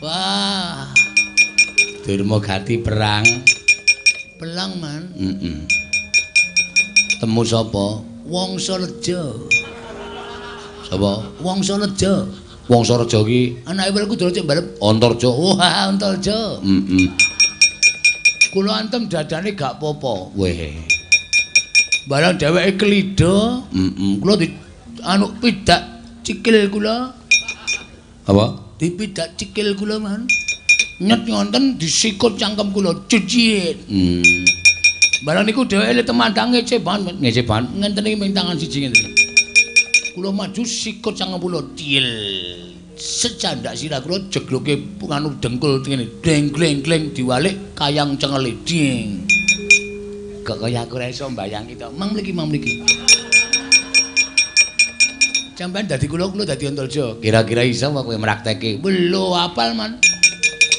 Wah, Durmagati perang. belang man. Heeh. Temu sapa? Wangsa Reja. Sapa? Wangsa Reja. Wangsa Reja ki Anake welku dolo cek balep. Antarja. Wah, Antarja. Heeh. Kula antem dadane gak apa-apa. Weh. Barang dheweke klida, Heeh. kula di anu pidak cikil kula, Apa? Dipidak cikil kula man. Nyet ngonten disikut cangkem kula cuciin. Hmm. Barang niku dheweke le temandang ngece ban. Ngece ban. ngenten iki ming tangan siji ngenten. Kula maju sikut cangkem kula til. Secandak sirah kula jegloke anu dengkul ngene. Deng gleng gleng diwalik kayang cengele ding. Kok kaya aku ora iso mbayangi to. Mang mriki mang mriki. Sampeyan dadi kula kula dadi Antarja. Kira-kira iso apa kowe mraktekke? Belum apal man.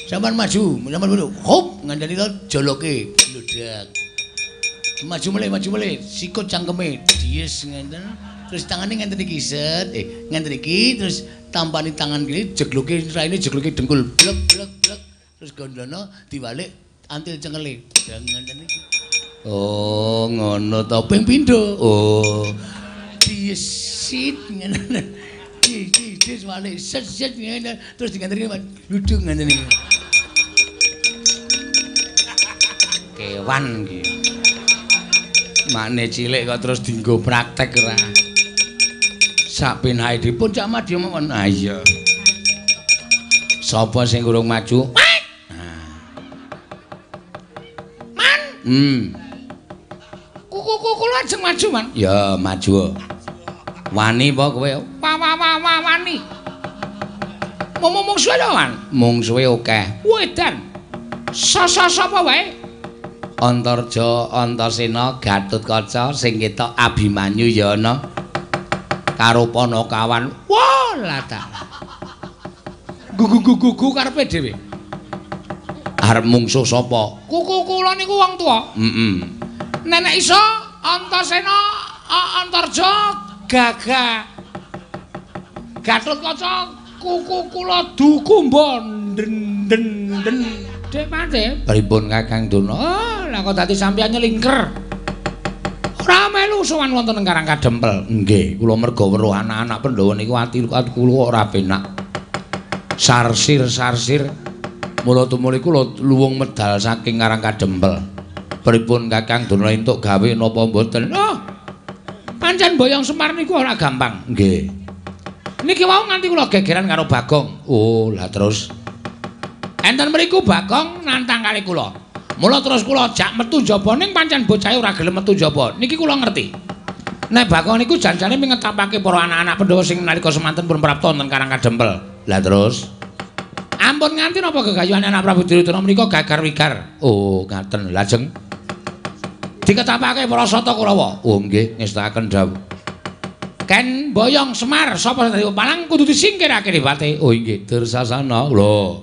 Sampeyan maju, sampeyan maju. Hop, ngandani to joloke bludak. Maju mulai, maju mulai. Sikut cangkeme dies ngenten. Terus tangane ngenten iki set. Eh, ngenten iki terus tampani tangan kiri jegloke raine jegloke dengkul. Blek blek blek. Terus gondono diwalik antil cengele. Dang ngenten iki. Oh, ngono to. Ping pindho. Oh. Diesit ngenten. Di di dis walik set set ngenten. Terus ludung ngenten iki. kewan iki. Makne cilik kok terus dienggo praktek ora. Sak penahe dipun cak madya mawon. Ah iya. Sapa sing urung maju? Man. Hmm, Kuku kuku lajeng maju man. ya maju. Wani apa kowe? Wa wa wa wa wani. Ngomong suwe to man. Mung suwe akeh. Wedan. Sasa sapa wae? Antarja, Antasena, Gatotkaca sing ketok Abimanyu ya ana. Karo Panakawan. Wah, lata. Gugu-gugu karepe dhewe. Arep mungsuh sapa? Kuku kula niku wong tuwa. Heeh. Nenek iso Antasena, Antarja, Gaga. Gatotkaca kuku kula dukumba den den. Dek mate. Pripun Kakang Duna? Oh, lah kok dadi sampeyan nyelingker. Ora melu sowan wonten ing Karang Kadempel. Nggih, kula merga weruh anak-anak Pandhawa niku ati kula ora penak. Sarsir-sarsir mula tumuli kula luwung medal saking Karang Kadempel. Pripun Kakang Duna entuk gawe napa mboten? Oh. Pancen boyong Semar niku ora gampang. Nggih. Niki wau nganti kula gegeran karo Bagong. Oh, lah terus Enten mriku Bagong nantang kali kula. Mula terus kula jak metu jaba ning pancen bocahe ora gelem metu jaba. Niki kula ngerti. Nek Bagong niku janjane mingetapake para anak-anak Pandhawa sing nalika semanten pun prapta wonten Karang Kadempel. Lah terus Ampun nganti napa gegayuhan anak Prabu Duryudana menika gagar wigar. Oh, ngaten. Lajeng Diketapake para sata Kurawa. Oh, nggih ngestakaken dawuh. Ken boyong Semar sapa dadi palang kudu disingkirake ribate. Oh, nggih. Dursasana. Lho.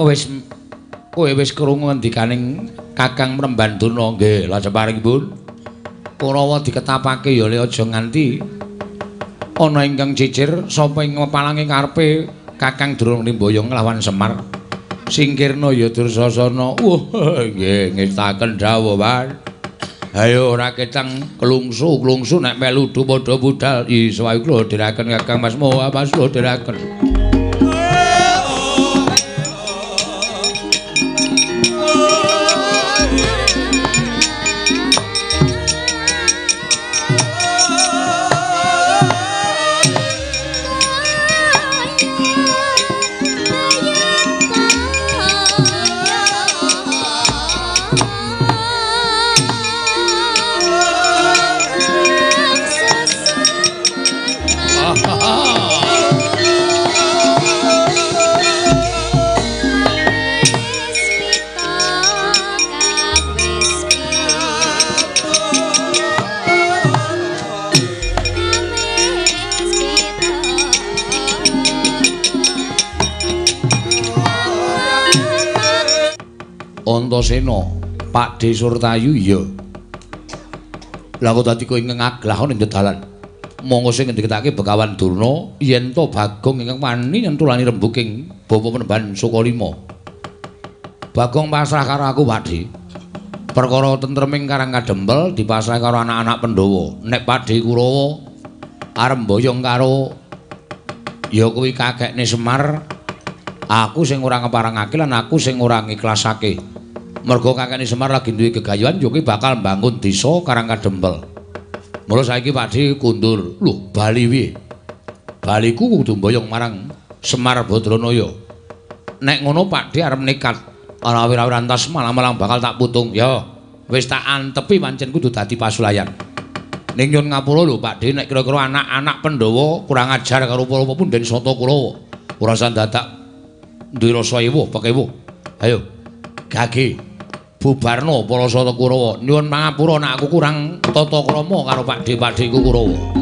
Oh, wis kowe wis krungu ngendikaning Kakang Mremban Duna nggih. Lajeng paringipun Kurawa diketapake ya le aja nganti ana ingkang cicir sapa ing palange karepe Kakang Durunimboyo nglawan Semar. Singkirna ya Dursasana. Wah, nggih ngestaken dawuh, Pak. Ayo ora ketang kelungsu, kelungsu nek melu padha budal. Iso ae kula dherekaken Kakang Mas Moha, Mas kula dherekaken. Antasena, Pakde Surtayu iya. Lah kok dadi kowe ngaglah ning dalan. monggo sing ngendikake Bekawan Durna yen to Bagong ingkang wani nyentulani rembuking bapa penemban Sukalima. Bagong pasrah karo aku, Pakde. Perkara tentreming Karang Kadempel dipasrah karo anak-anak Pandhawa. Nek Pakde Kurawa arep mboyong karo ya kuwi kakekne Semar, aku sing ora ngeparangake lan aku sing ora ngiklasake. Mergo kakekne Semar lagi duwe gegayuhan yo bakal mbangun desa Karang Kadempel. Mula saiki Pakde kundur. Lho, bali piye? Baliku kudu mboyong marang Semar Badranaya. Nek ngono Pakde arep nekat ora wira-wira antas malang-malang bakal tak putung. Ya, wis tak antepi pancen kudu dadi pasulayan. Ning nyun ngapura lho Pakde nek kira-kira anak-anak Pandhawa kurang ajar karo para pepunden Sata Kurawa. Ora usah dadak duwe rasa ewuh, pekewuh. Ayo. Gage. Bubarno para sata Kurawa. Nyuwun pangapura nek aku kurang tata krama karo Pakde-pakdeku Kurawa.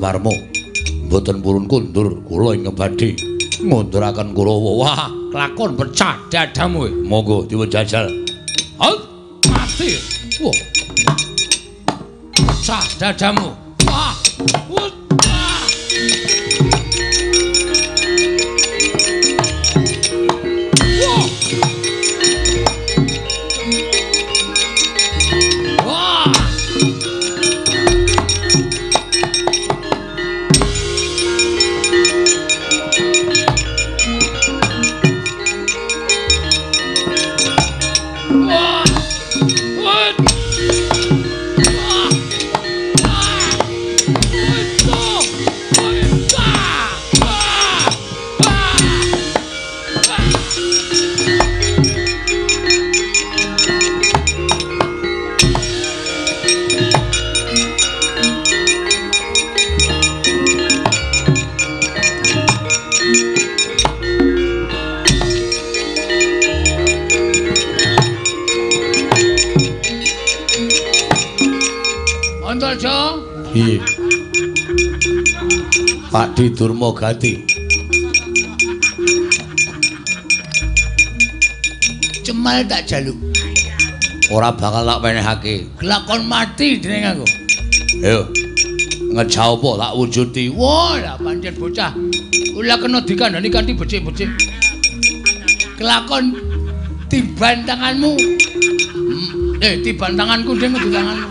Marmo mboten purun kundur kula ing badhe ngunduraken Kurawa. Wah, lakon pecah dadamu. Monggo diwenjajal. Hal mati. Wah. Pecah dadamu. Durmagati. Cemal tak jaluk. Ora bakal tak wenehake. Kelakon mati dening aku. Ayo. Ngejauh apa tak wujudi. Wah, lah pancen bocah. Kula kena dikandani kanthi becik-becik. Kelakon tiban tanganmu. Hmm, Eh, tiban tanganku ngendi tanganmu.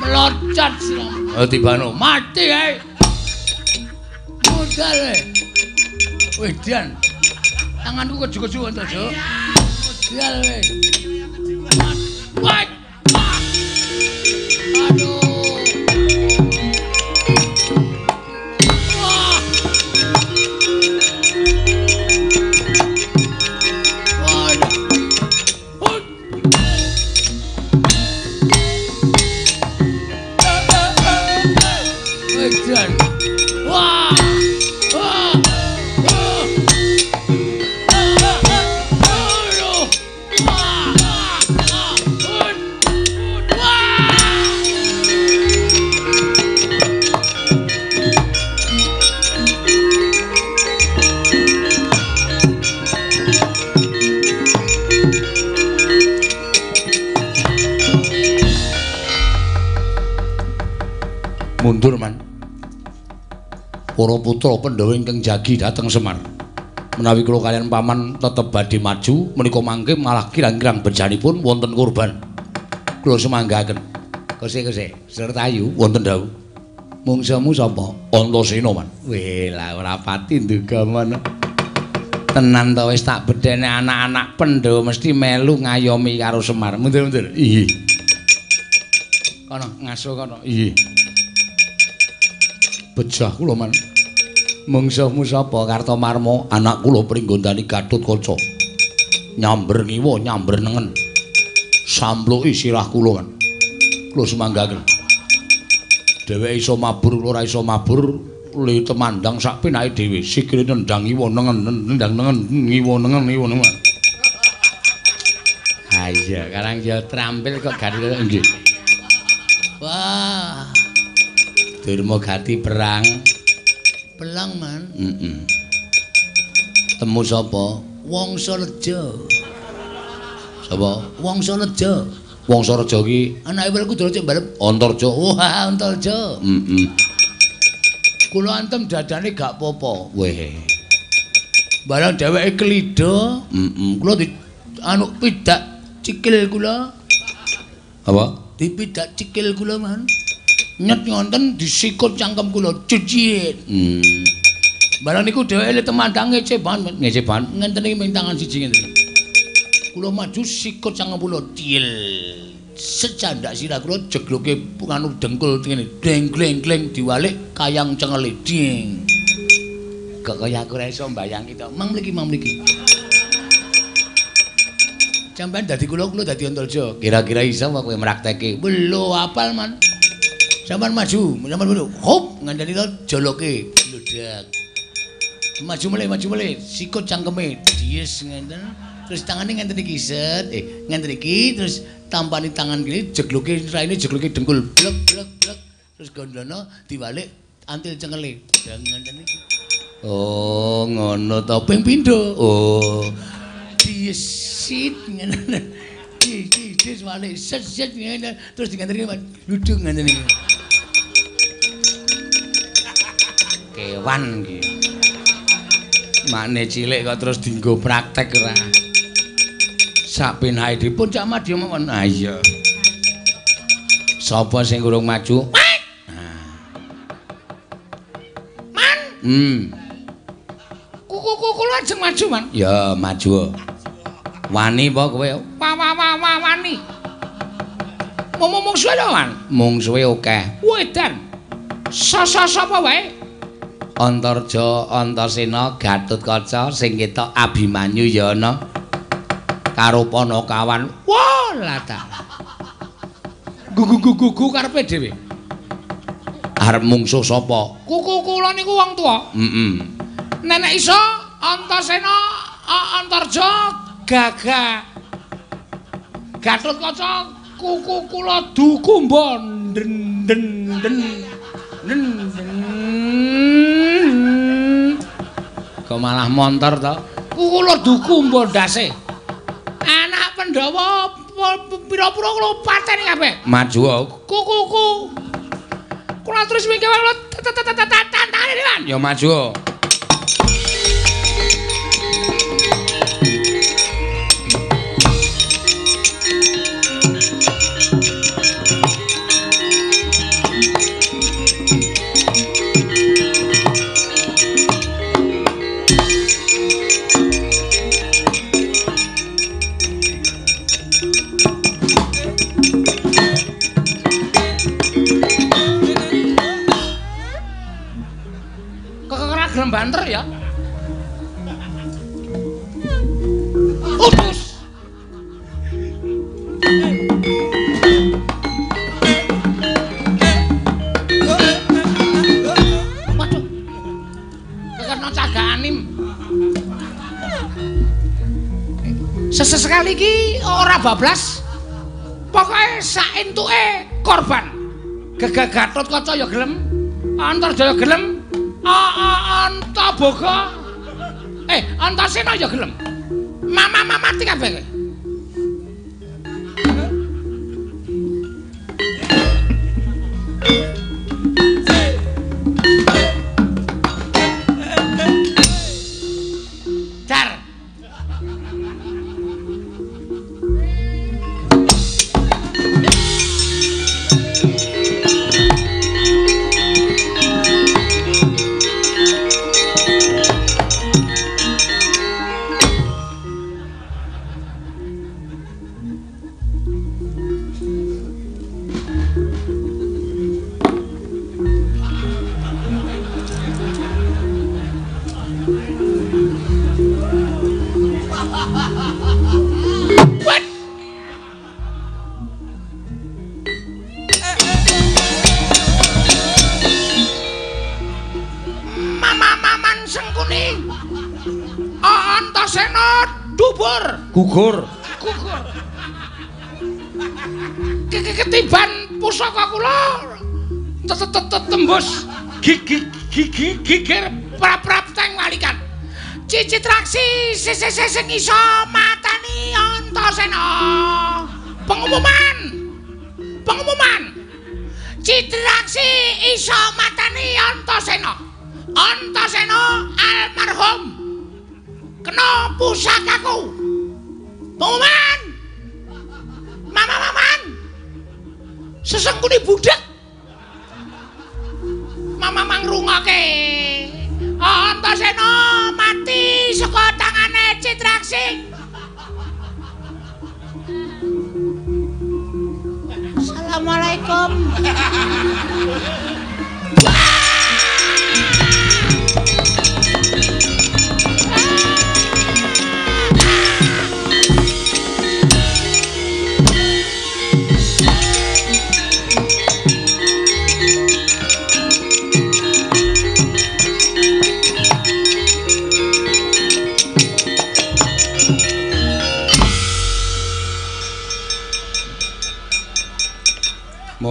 Melocot silang. Ayo tibano. Mati ae. Ae. Wedan. Tanganku keju-keju ento, Jo. Modal ae. Pandhawa ingkang jagi dhateng Semar. Menawi kula kalian paman tetep badhe maju, menika mangke malah kirang-kirang benjanipun wonten kurban. Kula semanggaken. Kese-kese, sertayu wonten dawuh. Mungsamu sapa? Antasena man. Weh, lah ora pati nduga man. Tenan to wis tak bedhene anak-anak Pandhawa mesti melu ngayomi karo Semar. Mundur-mundur. Iya. Kono ngaso kono. Iya. Bejah kula man. Mungsuhmu sapa Kartomarma? Anak kula pringgondani Gatut Kaca. Nyamber ngiwa, nyamber nengen. Sampluki sirah kula kan. Kula semanggaken. Dheweke iso mabur, ora iso mabur, li temandang sak penake dhewe. Sikile nendang ngiwa nengen, nendang nengen, ngiwa nengen, ngiwa nengen. Ha iya, karang ya trampil kok Gatut nggih. Wah. Durmagati perang. Pelang, Man. Heeh. Temu sapa? Wangsa Leja. Sapa? Wangsa Leja. Wangsa Reja ki Anake welku dolo cek balep. Antarja. Wah, Antarja. Heeh. Kula antem dadane gak apa-apa. Weh. Barang dheweke kelida, Heeh. kula di anu pidak cikil kula, Apa? dipidak cikil kula, Man. Nyet ngonten disikut cangkem kula cuciit. Hmm. Barang niku dheweke le temandang ngeceban, Man. Ngeceban. Ngenten iki ming tangan siji ngenten. Kula maju sikut cangkem kula tiil. Secandak sirah kula jegloke anu dengkul ngene, deng gleng gleng diwalik kayang cengele ding. Kok kaya aku ora iso mbayangi to. Mang mriki mang mriki. Sampeyan dadi kula kula dadi Antarja. Kira-kira iso apa kowe mraktekke? Belo apal man. Sampeyan maju, sampeyan maju. Hop, ngandani to joloke bludak. Maju mulai, maju mulai. Sikut cangkeme dies ngenten. Terus tangane ngenten iki set. Eh, ngenten iki terus tampani tangan kiri jegluke raine jegluke dengkul. Blek blek blek. Terus gondono diwalik antil cengele. Dang ngenten iki. Oh, ngono to ping pindho. Oh. Diesit ngenten. Di di di walik set set ngenten. Terus ngenten iki ludung ngenten iki. Kewan iki. Makne cilik kok terus dienggo praktek ora. Sak penahe dipun cak madya mawon. Ah iya. Sapa sing urung maju? Man. Hmm. Kuku-kuku kula ajeng maju, Man. Ya, maju. Wani apa kowe? Wa wa wa wa wani. Mung suwe to, Man? Mung suwe akeh. Wedan. Sasa sapa wae? Antarja, Antasena, Gatotkaca sing ketok Abimanyu ya ana. Karo Panakawan. Wah, lata. Gugu-gugu karepe dhewe. Arep mungsuh sapa? Kuku kula niku wong tuwa. Heeh. Nenek iso Antasena, Antarja, Gaga. Gatotkaca kuku kula dukumba den den den den kok malah montor to kula dukumba ndase anak Pandhawa pira-pira kula pateni kabeh maju kukuku kula terus mingke wae tantangane ya maju bablas. Pokoke sak entuke korban. Gegagatot kaca ya gelem. Antarjaya gelem. Antaboga. Eh, Antasena ya gelem. Mama-mama mati kabeh. Gugur. Gugur. Ketiban pusaka kula. Tetet tembus gigi gigi gigir walikan. Cicit raksi sing sing iso matani Antasena. Pengumuman. Pengumuman. Citraksi iso matani Antasena. Antasena almarhum. Kena pusakaku. Pengumuman. Mama-maman. Sesengkuni budak. Mama mangrungake. Antasena mati saka tangane Citraksi. Assalamualaikum.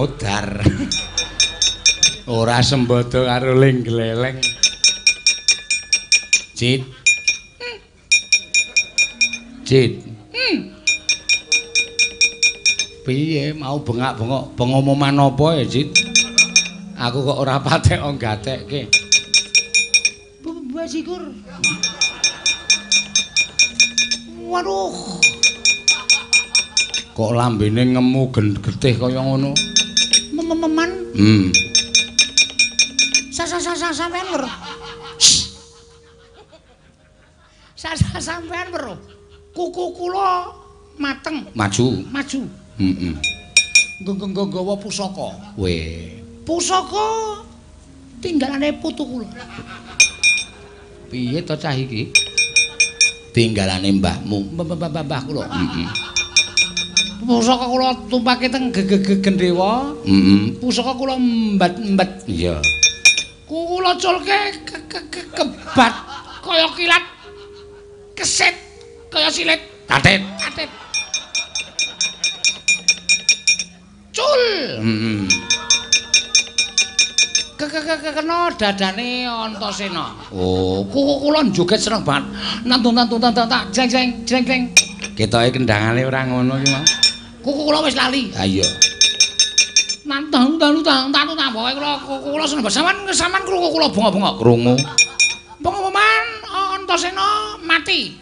tak sembodo karo ling gleleng. Cit. Cit. Piye mau bengak-bengok pengumuman apa ya, Cit? Aku kok ora patek nggatekke. Basikur. Waduh. Kok lambene ngemu getih kaya ngono? Mememan. Hmm. Sa sa sa sa sampean weruh. Sa sa sampean weruh. Kuku kula mateng, Maju. maju. Heeh. Nggo nggawa pusaka. Weh. Pusaka tinggalane putu kula. Piye to cah iki? Tinggalane mbahmu. Mbah-mbah kula. Heeh. Pusaka kula tumpake teng gendhewa. Heeh. Pusaka kula mbat-mbat. Iya. Kula culke ke- ke- ke- kebat kaya kilat. Kesit kaya silit. Katet. Katit. Cul. Heeh. Ke ke ke ke- kena dadane Antasena. Oh, Kuku kula joget seneng banget. Nantun nantun nantun tak jeng jeng jeng jeng. ketoke kendangane ora ngono ki, Mas. Kuku kula wis lali. Ha iya. Nantun nantun nantun nantun pokoke kula kuku kula seneng. Saman saman krungu kula bengok-bengok. Krungu. Pengumuman Antasena mati.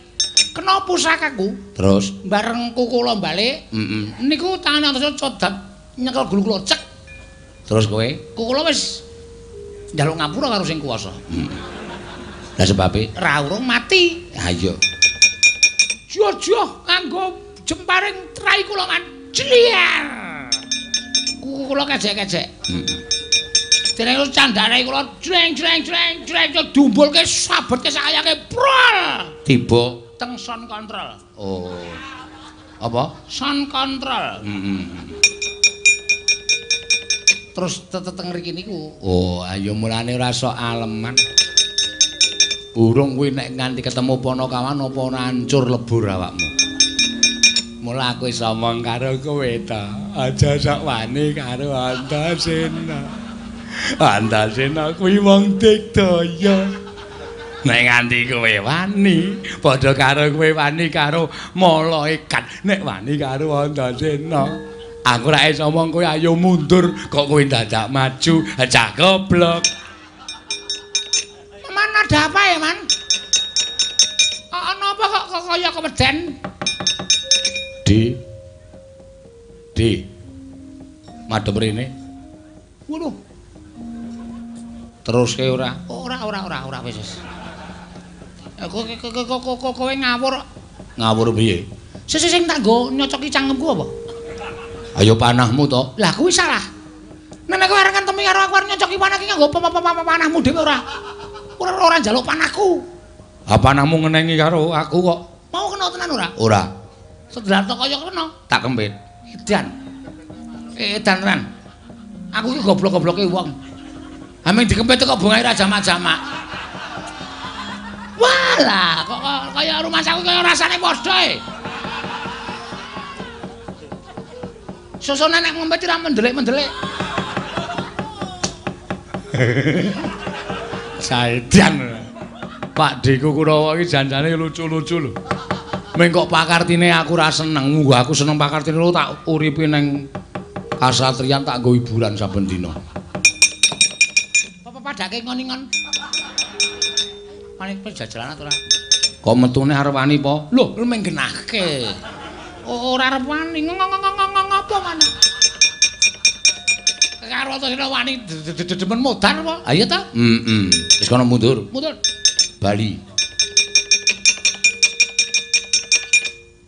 Kena pusakaku Terus, bareng kuku kula balik. heeh. Niku tangane Antasena codap nyekel gulu kula cek. Terus kowe? Kuku kula wis njaluk ngapura karo sing kuwasa. Lah sebabe? Ra urung mati. Ha iya. Jojo kanggo jemparing trai kula man jliar. Kuku kula kejek-kejek. Heeh. Dene kula candhane kula jreng jreng jreng jreng dumbulke sabetke sakayake prol Tiba. teng son kontrol. Oh. Apa? Son kontrol. Heeh. Terus teteng mriki niku Oh, ayo mulane ora sok aleman. Burung kuwi nek nganti ketemu Panakawan apa ora hancur lebur awakmu. Mula aku wis omong karo kowe ta, aja sok wani karo Antasena. Antasena kuwi wong digdaya. Nek nganti kowe wani, padha karo kowe wani karo malaikat. Nek wani karo Antasena, aku ra iso omong kowe ayo mundur, kok kowe dadak maju, cah goblok. Man ada apa ya, Man? Ana apa kok kaya keweden? Di. Di. Madhep rene. Waduh, Teruske ora. ora ora ora ora wis wis. Kok kowe ngawur. Ngawur piye? Sing sing tak nggo nyocoki cangkemku apa? Ayo panahmu to. Lah kuwi salah. Nek kowe arep ngentemi karo aku arep nyocoki panah ki nganggo panahmu dhewe ora. Ora ora njaluk panahku. Apa panahmu ngenengi karo aku kok? Mau kena tenan ora? Ora. Sedrato kaya kena. Tak kempit. Edan. Edan tenan. Aku ki goblok-gobloke wong. Ameng dikempet kok bungae ra jamak-jamak. Walah, kok kaya rumah saku kaya rasane padha e. Susune nek ngempet ra mendelik-mendelik. Saedan. Pak Deku Kurawa iki janjane lucu-lucu lho. Meng kok pakartine aku ra seneng, munggo aku seneng pakartine lu tak uripi ning kasatriyan tak nggo hiburan saben dina. Apa padake ngoningon? Manik pejajalan ora? Kok metune arep wani po? Lho, lu menggenahke. Ora arep wani ngong-ngong-ngong apa maneh? Karo to wani demen modar apa? Ayo ta? Heeh. Wis kono mundur. Mundur. Bali.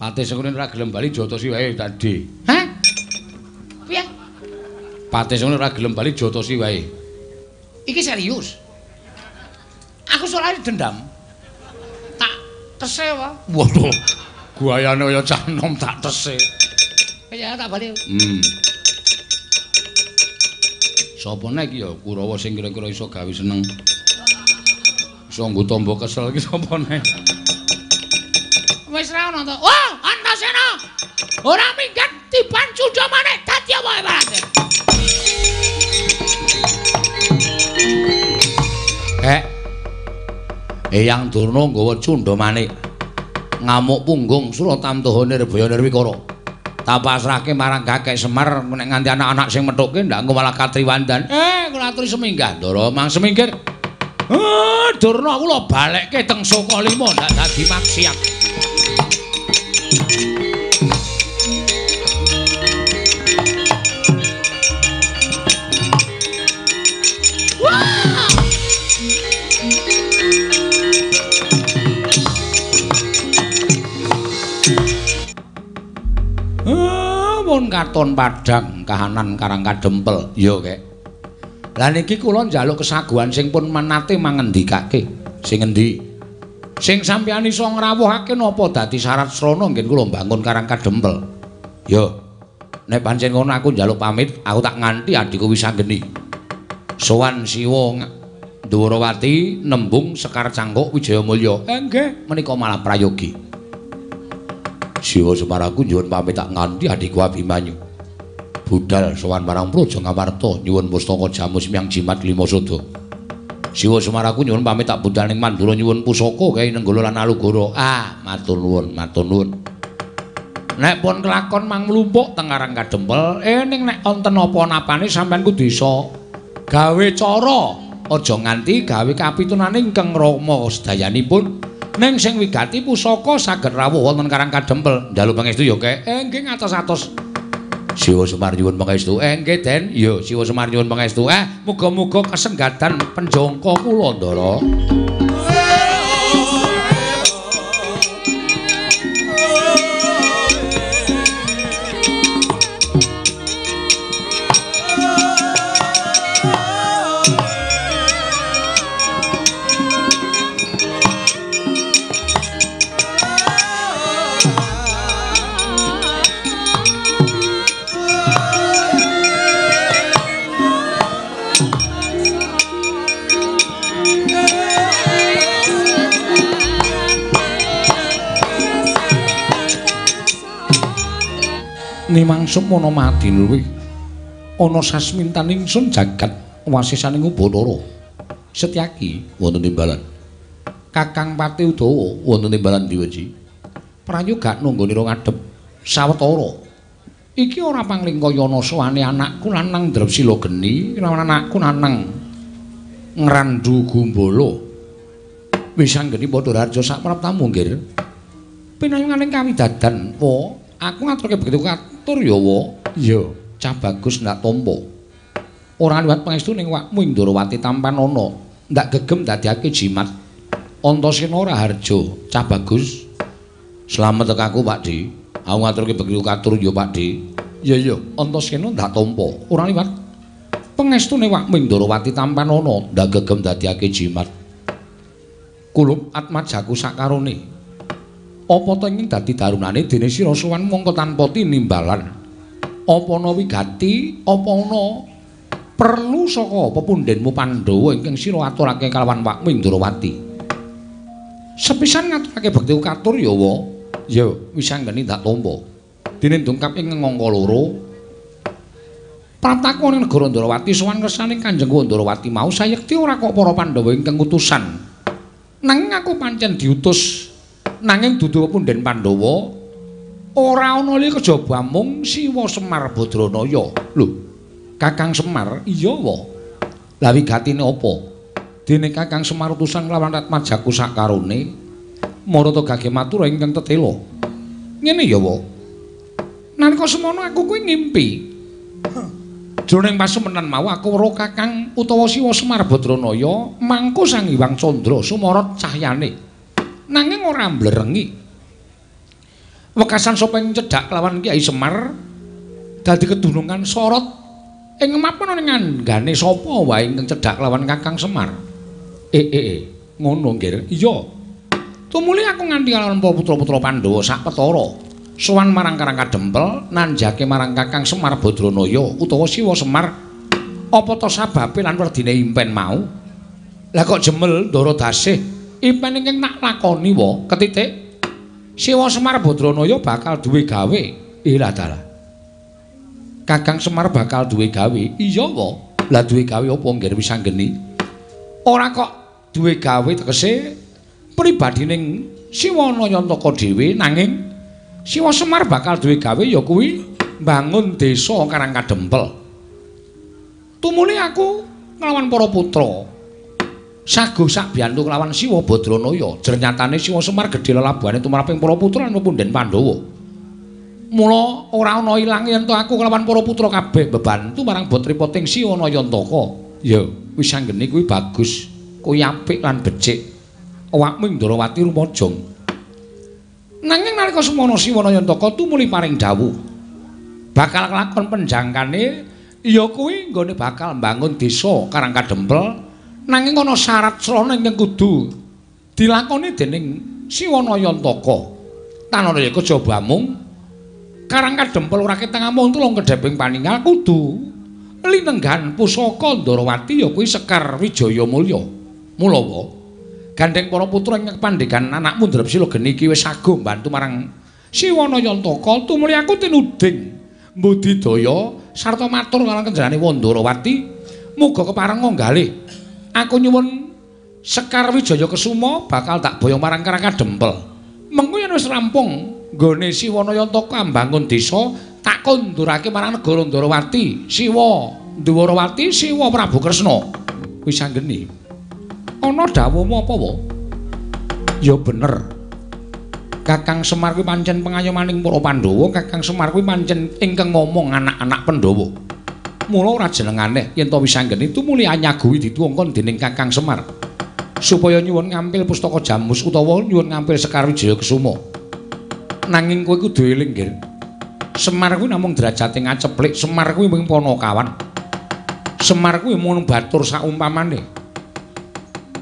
Pate sengune ora gelem bali jotosi wae tadi. Hah? Piye? Pate sengune ora gelem bali jotosi wae. Iki serius. Aku soalnya dendam. Tak tese wae. Waduh. Guayane kaya cah nom tak tese. Ya tak bali. Hmm. Sopo nek iki ya Kurawa sing kira-kira iso gawe seneng. Iso nggo tombo kesel iki sapa nek? Wis ra ono to. Wah, Antasena. Ora minggat tiban suda maneh dadi apa ibarate? Kek. Eyang Durna nggawa cundha manik. Ngamuk punggung Suratamtahane Rebaya Nirwikara. Tapasrahke marang Kakek Semar nek nganti anak-anak sing methuke ndak engko malah katriwandan. Eh, kula aturi seminggah, Ndara, mang semingkir. Eh, Durna kula balekke teng Soko ndak dadi maksiat. Pun katon padhang kahanan karang kadempel. Ya kek. Lah niki kula njaluk kesaguhan sing pun menate mangendikake sing endi sing sampeyan iso ngrawuhake napa? Dadi syarat srana nggih kula bangun karang kadempel. Ya nek pancen ngono aku njaluk pamit aku tak nganti adikku wis anggeni. Sowan siwa Dhuwurawati nembung Sekar Cangkuk Wijayamulya eh, nggih menika malah prayogi. Siwa Semaraku nyuwun pamit tak nganti adikku Abimanyu. Budal sowan marang Praja Ngamarta nyuwun pustaka jamu semyang jimat lima sodo. Siwa Semaraku nyuwun pamit tak budal ning Mandura nyuwun pusaka kae Nenggala lan Alugara. Ah, matur nuwun, matur nuwun. Nek pun kelakon mang mlumpuk teng Karang Kadempel, eh ning nek wonten apa-napane sampean kudu iso gawe cara aja nganti gawe kapitunane ingkang Rama sedayanipun. Neng sing wigati pusaka saged rawuh wonten Karang Kadempel. Njaluk pangestu ya, Kek. Eh, nggih ngatos-atos. Siwa Semar nyuwun pangestu. Eh, Den. Ya, Siwa Semar nyuwun pangestu. Eh, muga-muga kesenggatan penjangka kula, Ndara. Nimangsum ana mati luwih ana sasmintaning sun jagat wasisaning Ubanara. Setyaki wonten timbalan Kakang Pati Udawa wonten timbalan Diweji Prayoga nunggone ro ngadhep sawetara. Iki ora panglingkaya ana sowane anakku lanang Drepsila geni lawan anakku lanang ngrandu gumbala. Wis anggeni padha raja sak praptamu nggih pinayunganing kawidadan po aku ngaturke begitu katur ya iya. Cah bagus ndak tampa ora liwat pangestu ning wakmu Indrawati tampan ana ndak gegem dadiake jimat. Antasena ora harjo. Cah bagus. Selamat tek aku Pak Di aku ngaturke begitu katur ya Pak Di iya iya. Antasena ndak tampa ora liwat. Pangestu ning wakmu Indrawati tampan ana ndak gegem dadiake jimat. Kulup atmajaku sakarone apa to ing dadi darunane dene sira sowan mongko tanpa tinimbalan? Apa ana wigati? Apa ana perlu saka pepundhenmu Pandhawa ingkang sira aturake kalawan Wakmu Indrawati sepisan ngaturake bekti katur ya wa. Ya. Wis anggene tak tampa dene dongkap ing ngangka loro. Prataku ning negara Ndrawati sowan kersane Kanjeng Ndrawati mau sayekti ora kok para Pandhawa ingkang utusan. Nanging aku pancen diutus nanging dudu punden Pandhawa ora ana li kejaba mung Siwa Semar Badranaya. Lho, Kakang Semar, iya wa. Lah wigatine apa? Dene Kakang Semar utusan lawan Ratmajaku sakarone marata gage matur ingkang tetela. Ngene ya wa. Nalika semono aku kuwi ngimpi. Jroning pasumenan mau aku weruh Kakang utawa Siwa Semar Badranaya mangku Sang Hyang Candra sumarot cahyane. Nanging ora mblerengi. Wekasan sapa ing cedhak lawan Kyai Semar dadi kedunungan sorot ing mapan ning anggane sapa wae ing cedhak lawan Kakang Semar. Eh eh eh, ngono nggih. Iya. Tumuli aku nganti lawan putra-putra Pandhawa sak petara. Sowan marang Karang Kadempel nanjake marang Kakang Semar Badranaya utawa Siwa Semar. Apa to sababe lan werdine impen mau? Lah kok jemel ndara dasih Ipen ingkang nak lakoni wa ketitik Siwa Semar Badranaya bakal duwe gawe. Ila dala. Kakang Semar bakal duwe gawe. Iya wa. Lah duwe gawe apa nggih wis anggeni? Ora kok duwe gawe tegese pribadining Siwa Nayantaka dhewe nanging Siwa Semar bakal duwe gawe ya kuwi mbangun desa Karang Kadempel. Tumuli aku nglawan para putra. Sago sak kelawan Siwa Badranaya. Jernyatane Siwa Semar gedhe lelabuhane tumraping para putra lan pepunden Pandhawa. Mula ora ana ilang yen to aku kelawan para putra kabeh bebantu marang botripoting Siwa Nayantaka. Ya, wis anggene kuwi bagus. Kuwi apik lan becik. Awakmu Ndrawati rumajang. Nanging nalika semono Siwa Nayantaka tumuli paring dawuh. Bakal kelakon penjangkane ya kuwi nggone bakal mbangun desa Karang Kadempel nanging ana syarat srana ingkang kudu dilakoni dening Siwa Nayantaka. Tanana ya kejaba mung. Karang Kadempel ora ketang amung tulung kedheping paninggal kudu. Linenggan pusaka Ndarawati ya kuwi Sekar Wijaya Mulya. Mula wae gandeng para putra ing pandhegan anakmu Drepsila geni iki wis sago mbantu marang Siwana Yantaka tumuli aku tinuding mbudidaya sarta matur marang kenjenengane Wandarawati muga kepareng nggalih aku nyuwun Sekar Wijaya Kesuma bakal tak boyong marang Karang Kadempel mengko yen wis rampung nggone Siwana Yantaka mbangun desa tak kondurake marang negara Ndarawati Siwa Ndarawati Siwa Prabu Kresna wis anggeni ana dawuhmu apa wa? Ya bener. Kakang Semar kuwi pancen pengayomaning para Pandhawa, Kakang Semar kuwi pancen ingkang ngomong anak-anak Pandhawa. Mula ora jeneng aneh yen to wis anggene tumuli anyaguhi dituwongkon dening Kakang Semar. Supaya nyuwun ngampil pustaka Jamus utawa nyuwun ngampil Sekar Wijaya Kesuma. Nanging kowe kudu eling, Gil. Semar kuwi namung derajate ngaceplik, Semar kuwi mung ponokawan. Semar kuwi mung batur saumpamane.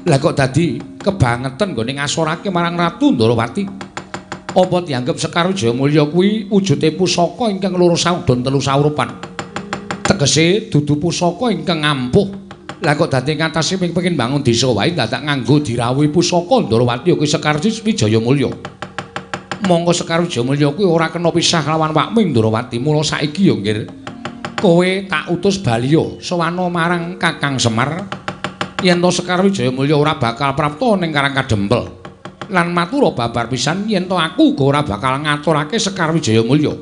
Lah kok dadi kebangetan nggone ngasorake marang Ratu Ndarawati. Apa dianggep Sekar Jayamulya kuwi wujude pusaka ingkang loro saudon telu saurupan. Tegese dudu pusaka ingkang ampuh. Lah kok dadi ngatasi ping pengin bangun desa wae dadak nganggo dirawuhi pusaka Ndarawati kuwi Sekar Jayamulya. Monggo Sekar Jayamulya kuwi ora kena pisah lawan Wakmu Ndarawati. Mula saiki ya nggih. Kowe tak utus baliya sowana marang Kakang Semar yen to Sekar Wijaya Mulya ora bakal prapta ning Karang Kadempel. Lan matur babar pisan yen to aku uga ora bakal ngaturake Sekar Wijaya Mulya.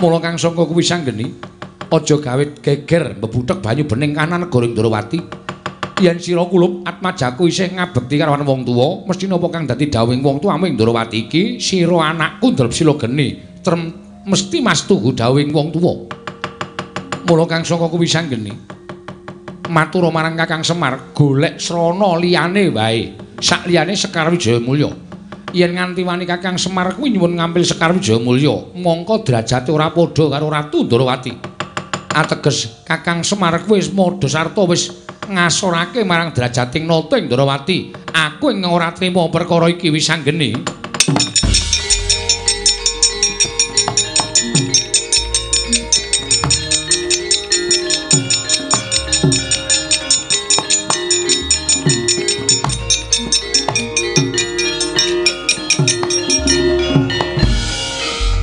Mula kang sangka kuwi sanggeni, aja gawe geger mbebudhek banyu bening kanan negara Ndrawati. Yen sira kulup atmajaku isih ngabekti karo wong tuwa, mesti napa kang dadi dawing wong tuwa ing Ndrawati iki, sira anakku Ndrepsila geni, trem mesti mastuhu dawing wong tuwa. Mula kang sangka kuwi sanggeni, matur marang Kakang Semar golek srana liyane wae. Sak liyane Sekar Wijaya Mulya. Yen nganti wani Kakang Semar kuwi nyuwun ngambil Sekar Wijaya Mulya mongko derajate ora padha karo Ratu Ndarawati ateges Kakang Semar wis modho sarta wis ngasorake marang derajating nata ing Ndarawati aku ing ora trima perkara iki wis anggene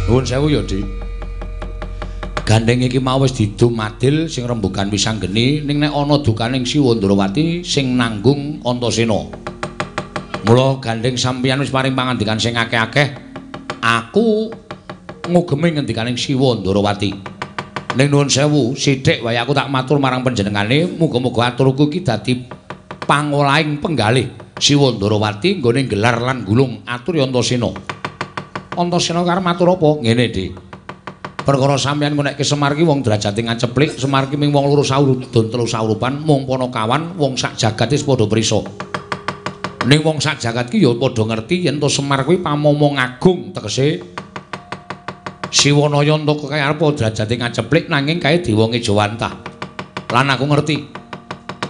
Nuwun sewu ya, Dik. Gandeng iki mau wis didumadil sing rembugan pisang geni ning nek ana dukaning Siwa Ndrawati sing nanggung Antasena. Mula gandeng sampeyan wis paring pangandikan sing akeh-akeh. Aku ngugemi ngendikaning Siwa Ndrawati. Ning nuwun sewu, sithik wae aku tak matur marang panjenengane, muga-muga aturku iki dadi pangolahing penggalih Siwa Ndrawati nggone gelar lan gulung atur Antasena. Antasena karo matur apa? Ngene, Dik. Perkara sampeyan menekke Semar ki wong derajate ngaceplik, Semar ki ming wong loro saurudun telu saurupan, mung kawan, wong sak jagat wis padha prisa. Ning wong sak jagat ki ya padha ngerti yen to Semar kuwi pamomong agung tegese Siwanaya entuk kaya arep derajate ngaceplik nanging kae diwonge Jawantah. Lan aku ngerti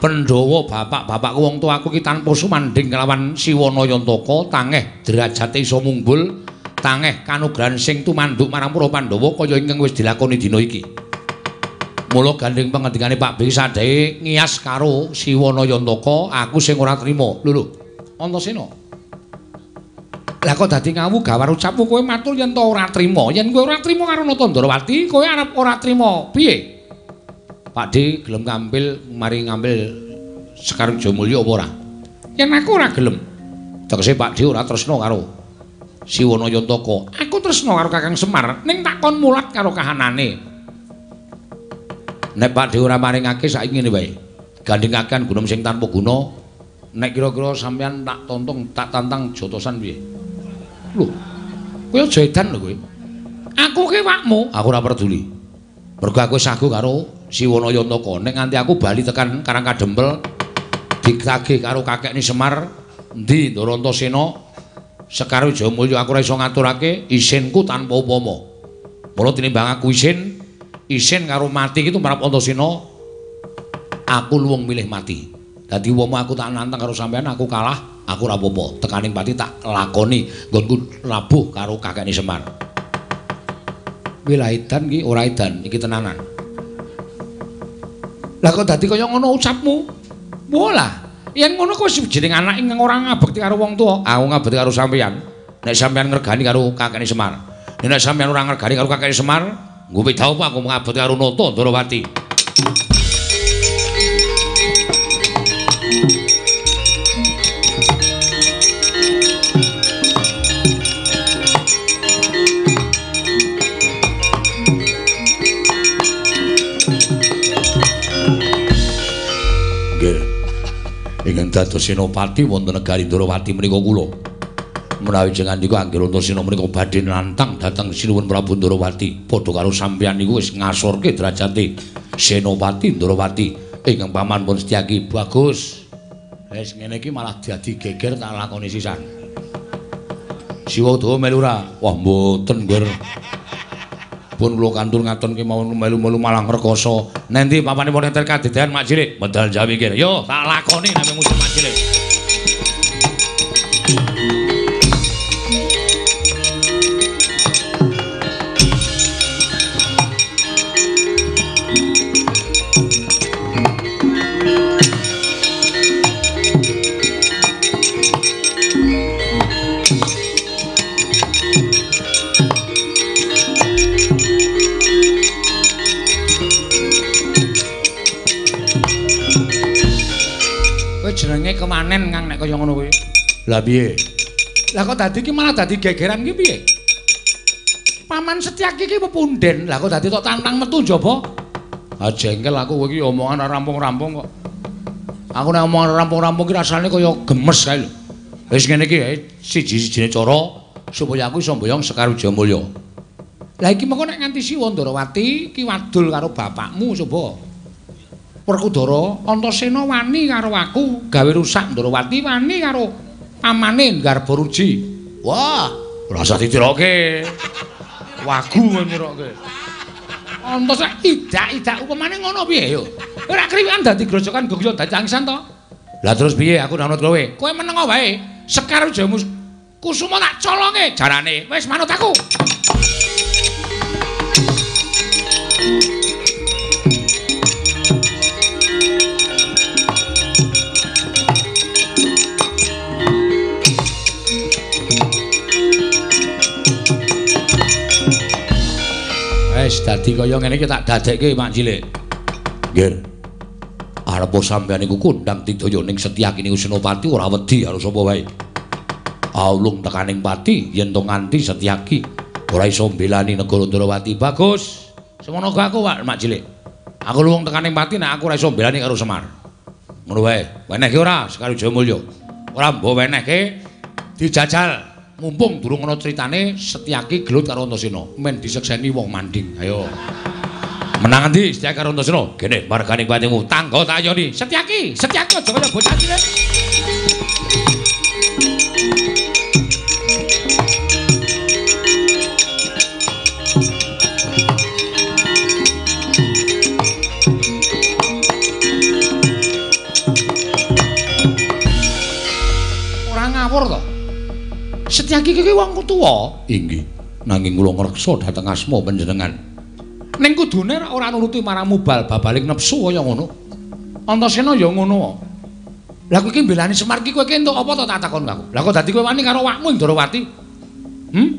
Pandhawa bapak-bapakku wong tuaku ki tanpa sumanding kelawan Siwanaya Antaka tangeh derajate iso munggul tangeh kanugrahan sing tumanduk marang para Pandhawa kaya ingkang wis dilakoni dina iki. Mula gandeng pangendikane Pak Bing sadhe ngias karo Siwana Yantaka, aku sing ora trima. Lho lho. Antasena. Lah kok dadi ngawu gawar ucapmu kowe matur yen to ora trima. Yen kowe ora trima karo Natandrawati, kowe arep ora trima. Piye? Pak De gelem ngambil mari ngambil Sekar Jamulya apa ora? Yen aku ora gelem. Tegese Pak Di ora tresno karo Siwana Yantaka. Aku tresno karo Kakang Semar ning takon mulat karo kahanane. Nek Pak Di ora maringake saiki ngene wae. Gandhengaken gunung sing tanpa guna. Nek kira-kira sampeyan tak tontong tak tantang jotosan piye? Lho. Kowe aja edan lho kowe. Aku ki wakmu, aku ora peduli. Mergo aku sagu karo Siwana Yantaka. Nek nganti aku bali tekan Karang Kadempel ditagih karo kakekne Semar, endi Ndarantasena Sekar Wijayamulya aku ora iso ngaturake isinku tanpa upama. Mula tinimbang aku isin, isin karo mati iki tumrap Antasena, aku luwung milih mati. Dadi upama aku tak nantang karo sampean aku kalah, aku ora apa-apa. Tekaning pati tak lakoni nggonku labuh karo kakekne Semar. Wilah edan iki ora edan, iki tenanan. Lah kok dadi kaya ngono ucapmu? Bola. Yen ngono kuwi jeneng anak ing ora ngabekti karo wong tuwa. Aku ngabekti karo sampeyan. Nek sampeyan ngregani karo kakekne Semar. Nek sampeyan ora ngregani karo kakekne Semar, nggo pitahu apa aku ngabekti karo Nata Ndrawati. Ingkang dados senopati wonten negari Ndrawati menika kula. Menawi jenengan niku anggere Antasena menika badhe nantang dhateng Sinuwun Prabu Ndrawati padha karo sampeyan niku wis ngasorke derajate senopati Ndrawati ingkang paman pun Setyaki bagus. Wis ngene iki malah dadi geger tak lakoni sisan. Siwa Udawa melu ora? Wah mboten, Gur. Pun kula kantur ngaton ki mawon melu-melu malah ngrekoso. Nendi papane pun enter kadedean Mak Cilik? Medal Jawi kene. Yo, tak lakoni nami musuh Mak Cilik. Lah piye? Lah kok dadi ki malah dadi gegeran ki piye? Paman Setyaki ki pepunden. Lah kok dadi tok tantang metu njaba? Ah jengkel aku kowe iki omongan ora rampung-rampung kok. Aku nek omongan rampung-rampung ki rasane kaya gemes kae lho. Wis ngene iki siji-sijine cara supaya aku iso mboyong Sekar Wijayamulya. Lah iki mengko nek nganti Siwa Ndarawati ki wadul karo bapakmu coba. Werkudara Antasena wani karo aku gawe rusak Ndrawati wani karo pamane Garbaruji. Wah, rasa ditiroke. Wagu nyiroke. Antasena idak-idak upamane ngono piye yo? Ora kriwikan dadi grojokan gogyo dadi angsan to? Lah terus piye aku nanut kowe? Kowe meneng wae. Sekar jamu kusuma tak colonge jarane. Wis manut aku. Wis dadi kaya ngene iki tak dadekke Mak Cilik. Nggih. Arep sampeyan iku kondang tidaya ning Setyaki niku Senopati ora wedi karo sapa wae. Aulung tekaning pati yen to nganti Setyaki ora iso mbelani negara Ndrawati. Bagus. Semono aku Pak Mak Cilik. Aku luwung tekaning pati nek aku ora iso mbelani karo Semar. Ngono wae. Wenehke ora sekali Jayamulya. Ora mbok wenehke dijajal. Mumpung durung ana critane Setyaki gelut karo Antasena. Men disekseni wong manding. Ayo. Menang endi Setyaki karo Antasena? Kene margane patimu tangga tak ayoni. Setyaki Setyaki aja kaya bocah cilik Setyaki iki wong tuwa. Inggih. Nanging kula ngreksa dhateng asma panjenengan. Ning kudune ora nuruti marang mubal babaling nepsu kaya ngono. Antasena ya ngono. Lah kowe iki mbelani Semar iki kowe entuk apa to tak takon aku. Lah kok dadi kowe wani karo wakmu Ndrawati? Hm?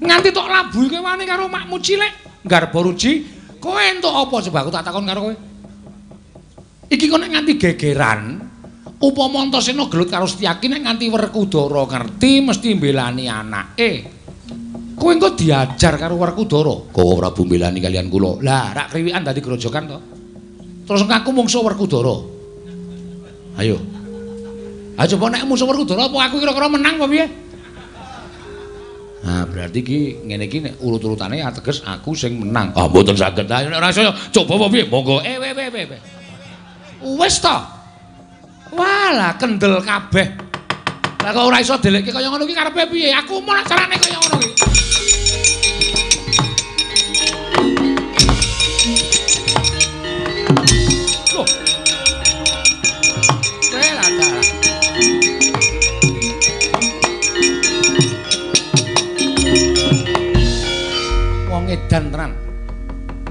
Nganti tok labu kowe wani karo makmu cilik Garbaruji, kowe entuk apa coba aku tak takon karo kowe. Iki kok nek nganti gegeran Upama Antasena gelut karo Setyaki nek nganti Werkudara ngerti mesti mbelani anake. Kowe engko diajar karo Werkudara. Kowe Prabu mbelani kalian kula. Lah, rak kriwikan dadi grojokan to. Terus ngaku mungsuh Werkudara. Ayo. Ah coba nek musuh Werkudara apa aku kira-kira menang apa piye? Nah, berarti ki ngene iki nek urut-urutane ateges aku sing menang. Ah mboten saged. Lah nek ora iso coba apa piye? Monggo. Eh, weh, weh, weh. Wis to. Walah kendel kabeh. Lah kok ora iso delekke kaya ngono ki karepe piye? Aku mau carane kaya ngono ki. Loh. Wela dalah. Wong edan tenan.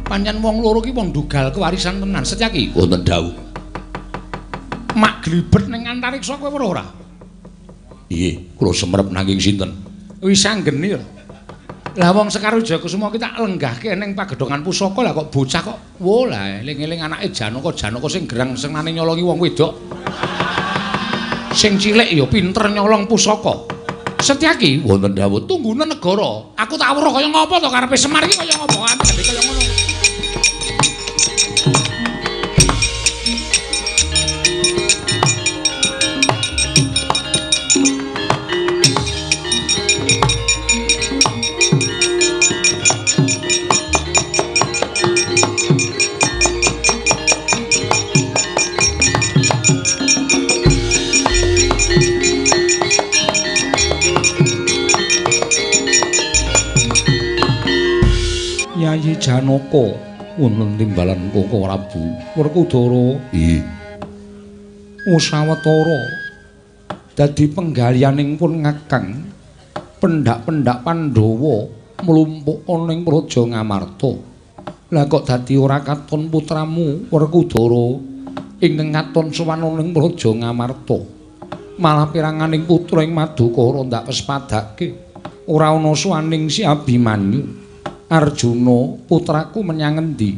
Pancen wong loro ki wong dugal kewarisan tenan. Setyaki. Wonten dawuh. Mak glibet ning antariksa kowe ora ora? Iye, kula semrep nanging sinten? Wis anggeni lho. Lah wong Sekar Jayakusuma ki tak lenggahke ning pagedhongan pusaka lah kok bocah kok wo lah eling-eling anake Janaka Janaka sing gerang senane nyolongi wong wedok. Sing cilik ya pinter nyolong pusaka. Setyaki Wonten dawuh tunggune negara. Aku tak weruh kaya ngapa to karepe Semar iki kaya ngapa Janaka wonten timbalan Koko Prabu Werkudara Iye. usawetara dadi penggalianing pun ngakang pendak-pendak Pandhawa mlumpuk ana ing Praja Ngamarta. Lah kok dadi ora katon putramu Werkudara ingkang katon sowan ing Praja Ngamarta. Malah piranganing putra ing Madukara ndak pespadake. Ora ana suwaning si Abimanyu. Arjuna putraku menyang endi?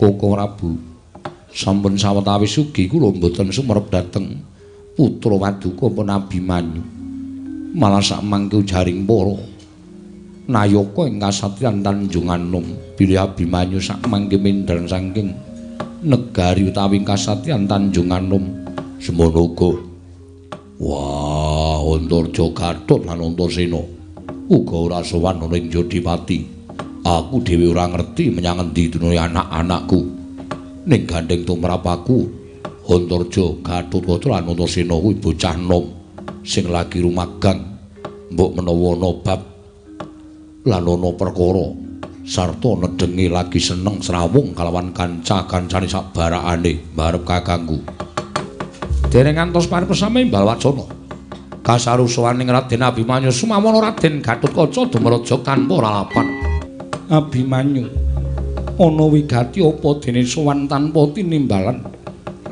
Koko Prabu. Sampun sawetawis sugi kula mboten sumerep dhateng putra Waduka pun Abimanyu. Malah sak mangke jaring para Nayaka ing kasatriyan Tanjung Anom bilih Abimanyu sak mangke mindhan saking negari utawi kasatriyan Tanjung Anom semono uga. Wah, Antarja Gatot lan Antasena uga ora sowan ana ing Jodipati. Aku dhewe ora ngerti menyang endi dunune anak-anakku. Ning gandeng tumrap aku, Antarja Gatotkaca lan Antasena kuwi bocah nom sing lagi rumagang. Mbok menawa ana bab lan ana perkara sarta nedhengi lagi seneng srawung kalawan kanca-kancane sak barakane mbarep kakangku. Dereng ngantos paripesame Mbal Wacana. Kasarusaning Raden Abimanyu sumawana Raden Gatotkaca dumraja tanpa lalapan. Abimanyu ana wigati apa dene sowan tanpa tinimbalan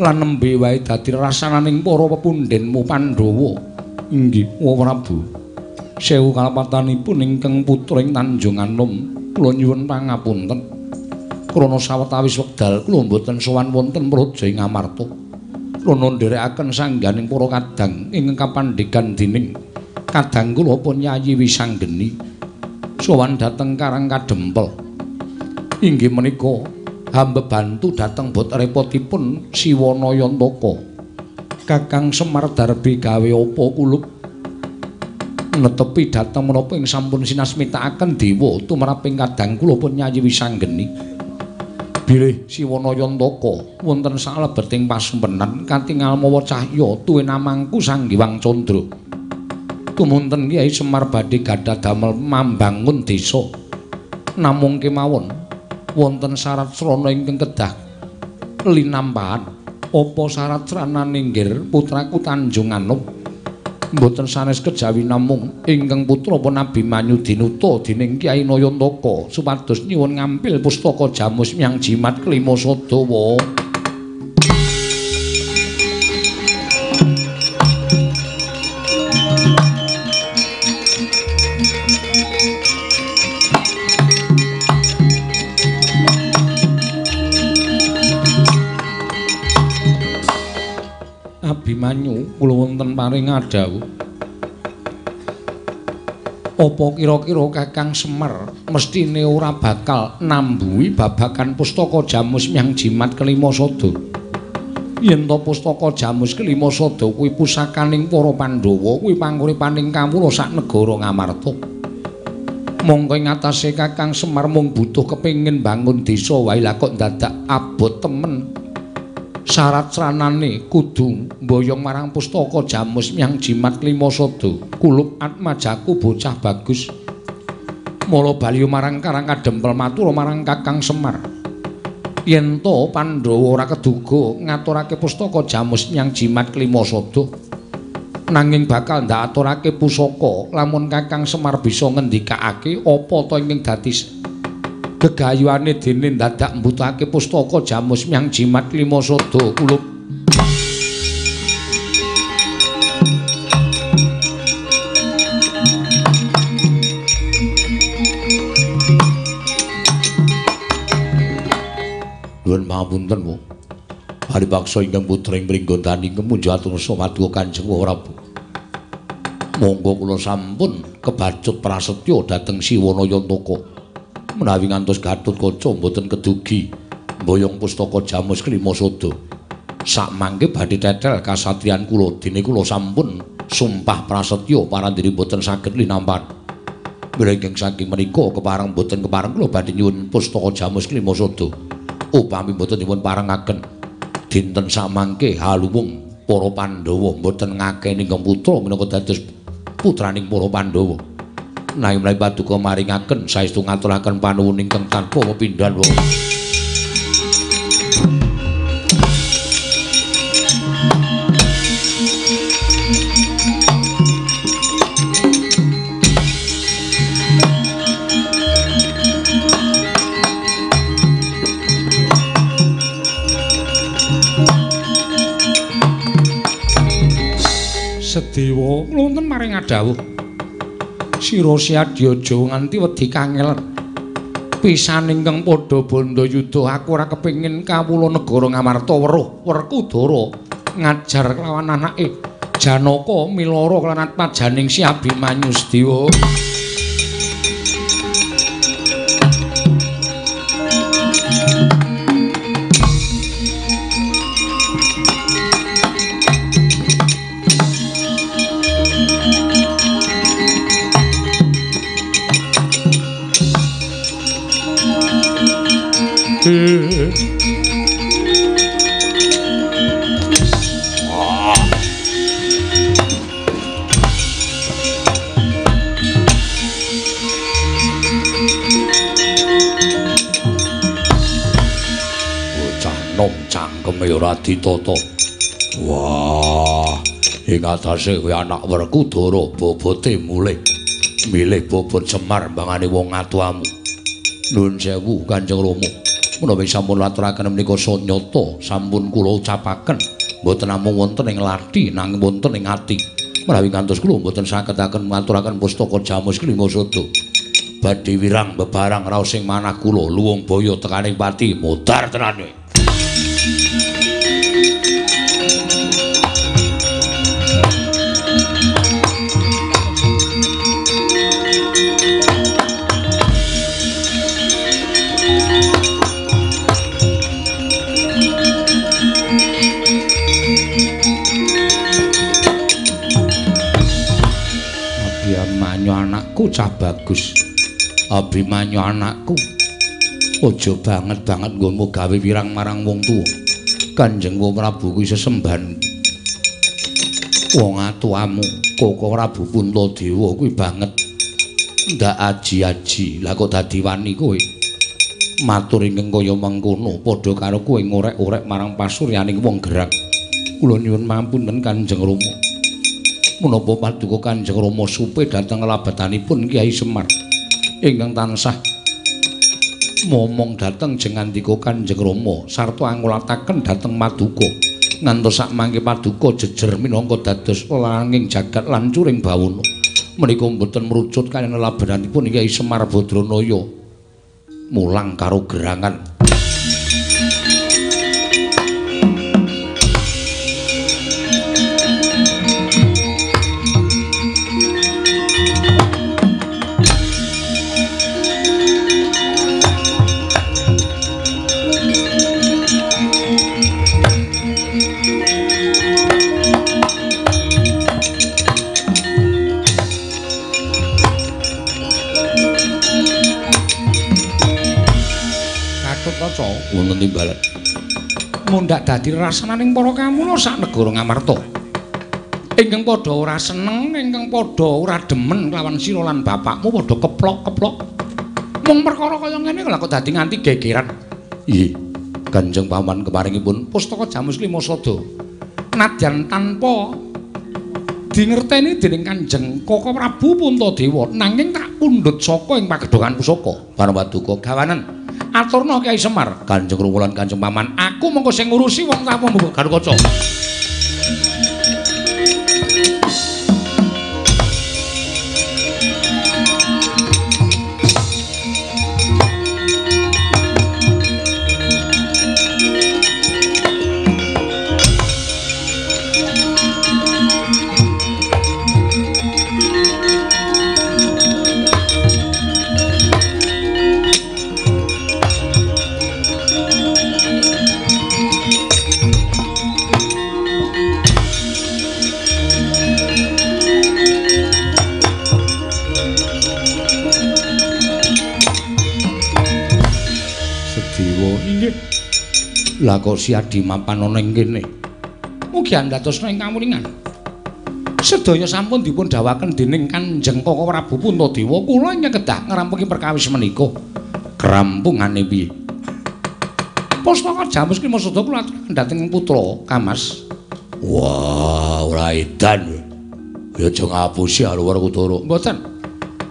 lan nembe wae dadi rasananing para pepundhenmu Pandhawa. Inggih, Wa Prabu. Sewu kalapatanipun ingkang putra ing Tanjung Anom, kula nyuwun pangapunten. Krana sawetawis wekdal kula mboten sowan wonten Praja ing Amarta. Krana nderekaken sangganing para kadang ingkang kapandhegan dening kadang kula pun Yayi Wisanggeni. Sowan dhateng Karang Kadempel. Inggih menika hamba bantu dhateng bot repotipun Siwana Yantaka. Kakang Semar Darbi gawe apa kulup netepi dhateng menapa ing sampun sinasmitakaken dewa tumraping kadang kula pun Nyayi Wisanggeni. Bilih Siwana Yantaka wonten salebeting pasumpenan katingal mawa cahya tuwe namangku Sang Hyang Candra. Kumunten Kyai Semar badhe gadah damel mambangun desa. Namung kemawon wonten syarat srana ingkang kedah linampahan. Apa syarat sranane nggir putraku Tanjung Anom? Mboten sanes kejawi namung ingkang putra pun Abimanyu dinuta dening Kyai Nayantaka supados nyuwun ngampil pustaka jamus miyang jimat kelima Sadawa. Abimanyu kula wonten paring adhawuh. Apa kira-kira Kakang Semar mestine ora bakal nambuhi babagan pustaka Jamus Myang Jimat kelima sada? Yen to pustaka Jamus kelima sada kuwi pusakaning para Pandhawa, kuwi panguripaning kawula sak negara Ngamarta. Monggo ing atase Kakang Semar mung butuh kepengin bangun desa wae lah kok dadak abot temen syarat sranane kudu mboyong marang pustaka jamus yang jimat lima sodo kulub atmajaku bocah bagus. Mula bali marang karang kadempel matur marang kakang semar. Yen to pandhawa ora keduga ngaturake pustaka jamus yang jimat lima sodo nanging bakal ndak pusaka lamun kakang semar bisa ngendikake apa to ing dadi gegayuane dene dadak mbutake pustaka jamus myang jimat lima sada kulup Nuwun pangapunten, Bu. Hari paksa ingkang putra ing pringgondani kemunjuk atur samadhi Kanjeng Prabu. Monggo kula sampun kebacut prasetyo dhateng Siwana Yantaka. Menawi ngantos Gatut Kaca mboten kedugi mboyong pustaka Jamus Klima Sada. Sak mangke badhe tetel kasatriyan kula dene kula sampun sumpah prasetya parandiri mboten saged linampan. Mrenging saking menika kepareng mboten kepareng kula badhe nyuwun pustaka Jamus Klima Sada. Upami mboten dipun parengaken dinten samangke halumung para Pandhawa mboten ngakeni putra minangka dados putraning para Pandhawa. Naing mlayu paduka maringaken saestu ngaturaken panuwun ingkang tanpa pepindhan wong Sedewa wonten maring adawuh sira siadyaja nganti wedi kangelan pisan ingkang padha bondo yuda aku ora kepengin kawula negara ngamarta weruh werkudara ngajar lawan anake janaka milara kelanat pajaning si abimanyu sedewa ora ditata. Wah, ing atase kowe anak Werkudara bobote mulih milih bobot Semar mbangane wong atuamu. Nuwun sewu Kanjeng Rama. Menawi sampun aturaken menika sanyata sampun kula ucapaken mboten namung wonten ing lathi nanging wonten ing ati. Menawi kantos kula mboten sagetaken ngaturaken pustaka jamus kelima sodo. Badhe wirang bebarang raos sing manah kula luwung boyo tekaning pati modar tenan anakku cah bagus. Abimanyu anakku. Aja banget banget nggonmu gawe wirang marang wong tuwa. Kanjeng Prabu kuwi sesemban. Wong atuamu, Koko Prabu Puntadewa kuwi banget. Ndak aji-aji, lah kok dadi wani kowe. Matur ingkang kaya mengkono padha karo kowe ngorek-orek marang pasuryaning wong gerak. Kula nyuwun mampunten Kanjeng Rama. Menapa paduka Kanjeng Rama supe dhateng labetanipun Kyai Semar? Ingkang tansah momong dhateng jengandika Kanjeng Rama sarta angulataken dhateng Maduka ngantos sak mangke Paduka jejer minangka dados langing jagat lan curing bawana menika mboten merucut kaliyan labetanipun Kyai Semar Badranaya mulang karo gerangan wonten timbalan. Mundhak dadi rasananing para kamula sak negara Ngamarta. Ingkang padha ora seneng, ingkang padha ora demen lawan sira lan bapakmu padha keplok-keplok. Mung perkara kaya ngene lha kok dadi nganti gegeran. Iye. Kanjeng Paman kemaringipun pustaka Jamus Lima Sada. Nadyan tanpa dingerteni dening Kanjeng Koko Prabu Puntadewa nanging tak pundhut saka ing pagedhongan pusaka Parwaduka gawanen aturna Kyai Semar. Kanjeng Rumulan Kanjeng Paman. Aku mengko sing ngurusi wong tamu mbok Garukaca Lah kok si Adi mapan ana ing kene. Mugi andhatosna ing kamuningan. Sedaya sampun dipun dawaken dening Kanjeng Koko Prabu Puntadewa kula nyekedah ngrampungi perkawis menika. Krampungane piye? Pustaka Jamus ki maksud kula aturaken dhateng putra Kamas. Wah, ora edan. Ya aja ngapusi alur Kutara. Mboten.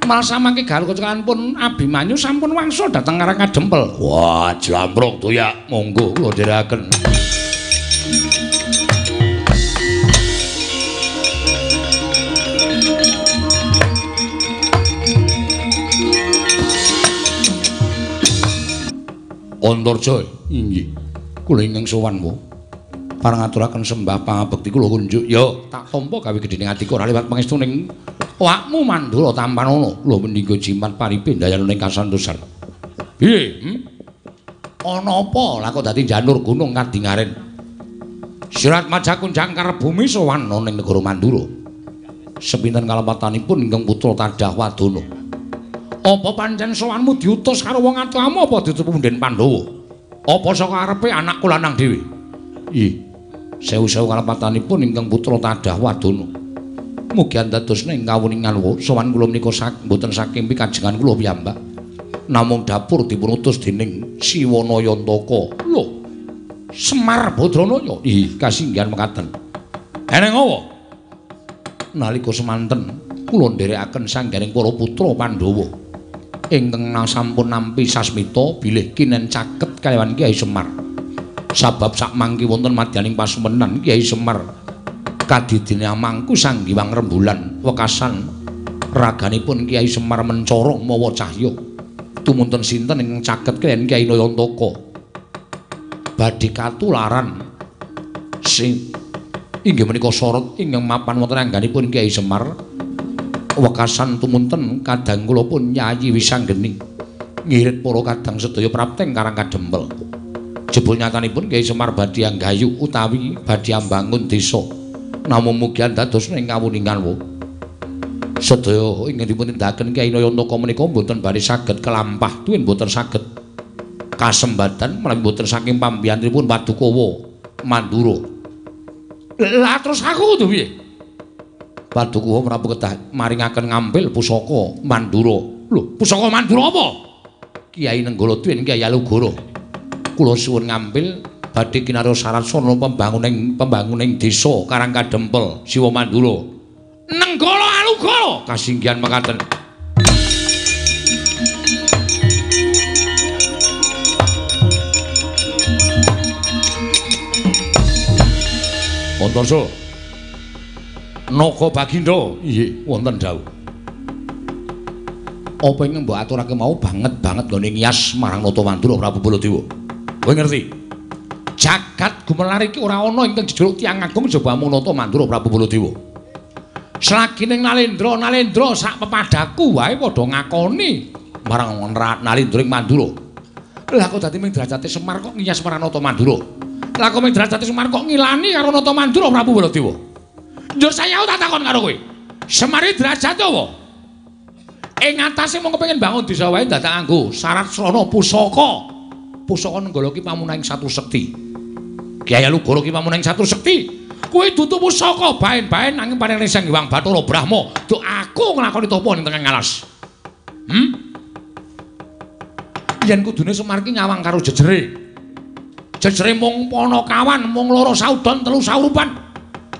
Malah samangke galu kecelakaan pun Abimanyu sampun wangsul dhateng Karang Kadempel. Wah, jlampruk to ya. Monggo kula dherekaken. Antarja. Inggih. Kula ingkang sowan wa. Parang aturaken sembah pangabekti kula kunjuk. Ya, tak tampa gawe gedhening atiku ora liwat pangestuning awakmu Mandura Tampanono. Kula menika jimat paripe dayaning kasantosan. Piye? Hmm? Ana apa lah kok dadi janur gunung kadingaren? Sirat majakun jangkar bumi sowan ning negara Mandura. Sepinten kalepatanipun ingkang putra Tadah Wadana. Apa pancen sowanmu diutus karo wong atuamu apa ditutup punden Pandhawa? Apa saka arepe anakku lanang dhewe? Ih, sewu-sewu kalepatanipun ingkang putra Tadah Wadana. Mugi andadosna ing kawuningan wa sowan kula menika mboten saking pikajengan kula piyambak. Namung dapur dipun utus dening Siwana Yantaka. Lho, Semar Badranaya. Ih, kasinggihan mekaten. Eneng apa? Nalika semanten kula nderekaken sanggaring para putra Pandhawa ingkang sampun nampi sasmita bilih kinen caket kaliyan Kyai Semar. Sabab sak mangki wonten madyaning pasumenan Kyai Semar kadidine amangku sang Hyang Rembulan wekasan raganipun Kyai Semar mencoro mawa cahya. Tumunten sinten ingkang caket kaliyan Kyai Nayantaka. Badhe katularan. Sing inggih menika sorot ingkang mapan wonten angganipun Kyai Semar. Wekasan tumunten kadang kula pun nyayi wisanggeni. Ngirit para kadang sedaya prapteng karang kadempel jebul nyatanipun Kyai Semar badhe anggayu utawi badhe ambangun desa namung mugi dados ing kawuningan wo sedaya ingkang dipun tindakaken Kyai Nayantaka menika mboten badhe saged kelampah tuwin mboten saged kasembatan menawi mboten saking pambiyantripun Padukawa Mandura lah terus aku tuh piye Paduka Prabu kedah maringaken ngambil pusaka Mandura. Lho, pusaka Mandura apa? Kiai Nenggala Twin Kiai Alugara. Kula suwun ngambil badhe syarat sono pembanguning pembanguning desa Karang Kadempel Siwa Mandura. Nenggala Alugara kasinggihan mekaten. Antarsa. Naga Bagindo. Nggih, wonten dawuh. Apa ingkang mbok aturake mau banget banget nggone ngiyas marang Nata Mandura Prabu Baladewa. Kowe ngerti? Jagat gumelar iki ora ana ingkang jejuluk tiyang agung jaba mung Nata Mandura Prabu Baladewa. Selagi ning Nalendra, Nalendra sak pepadaku wae padha ngakoni marang Nalendra ing Mandura. Lah kok dadi ming derajate Semar kok ngiyas marang Nata Mandura? Lah kok ming derajate Semar kok ngilani karo Nata Mandura Prabu Baladewa? Njur saya tak takon karo kowe. Semar iki derajate apa? Ing atase mung kepengin bangun desa wae dadak nganggo syarat srana pusaka. pusaka nenggala ki pamunahing satu sekti. Kyai Alugoro ki pamunahing satu sekti. Kuwi dudu pusaka baen-baen nanging paring Sang Hyang Bathara Brahma. Duh aku nglakoni tapa ning tengah ngalas. Hmm? Yen kudune Semar ki nyawang karo jejere. Jejere mung Panakawan, mung loro saudon telu saurupan.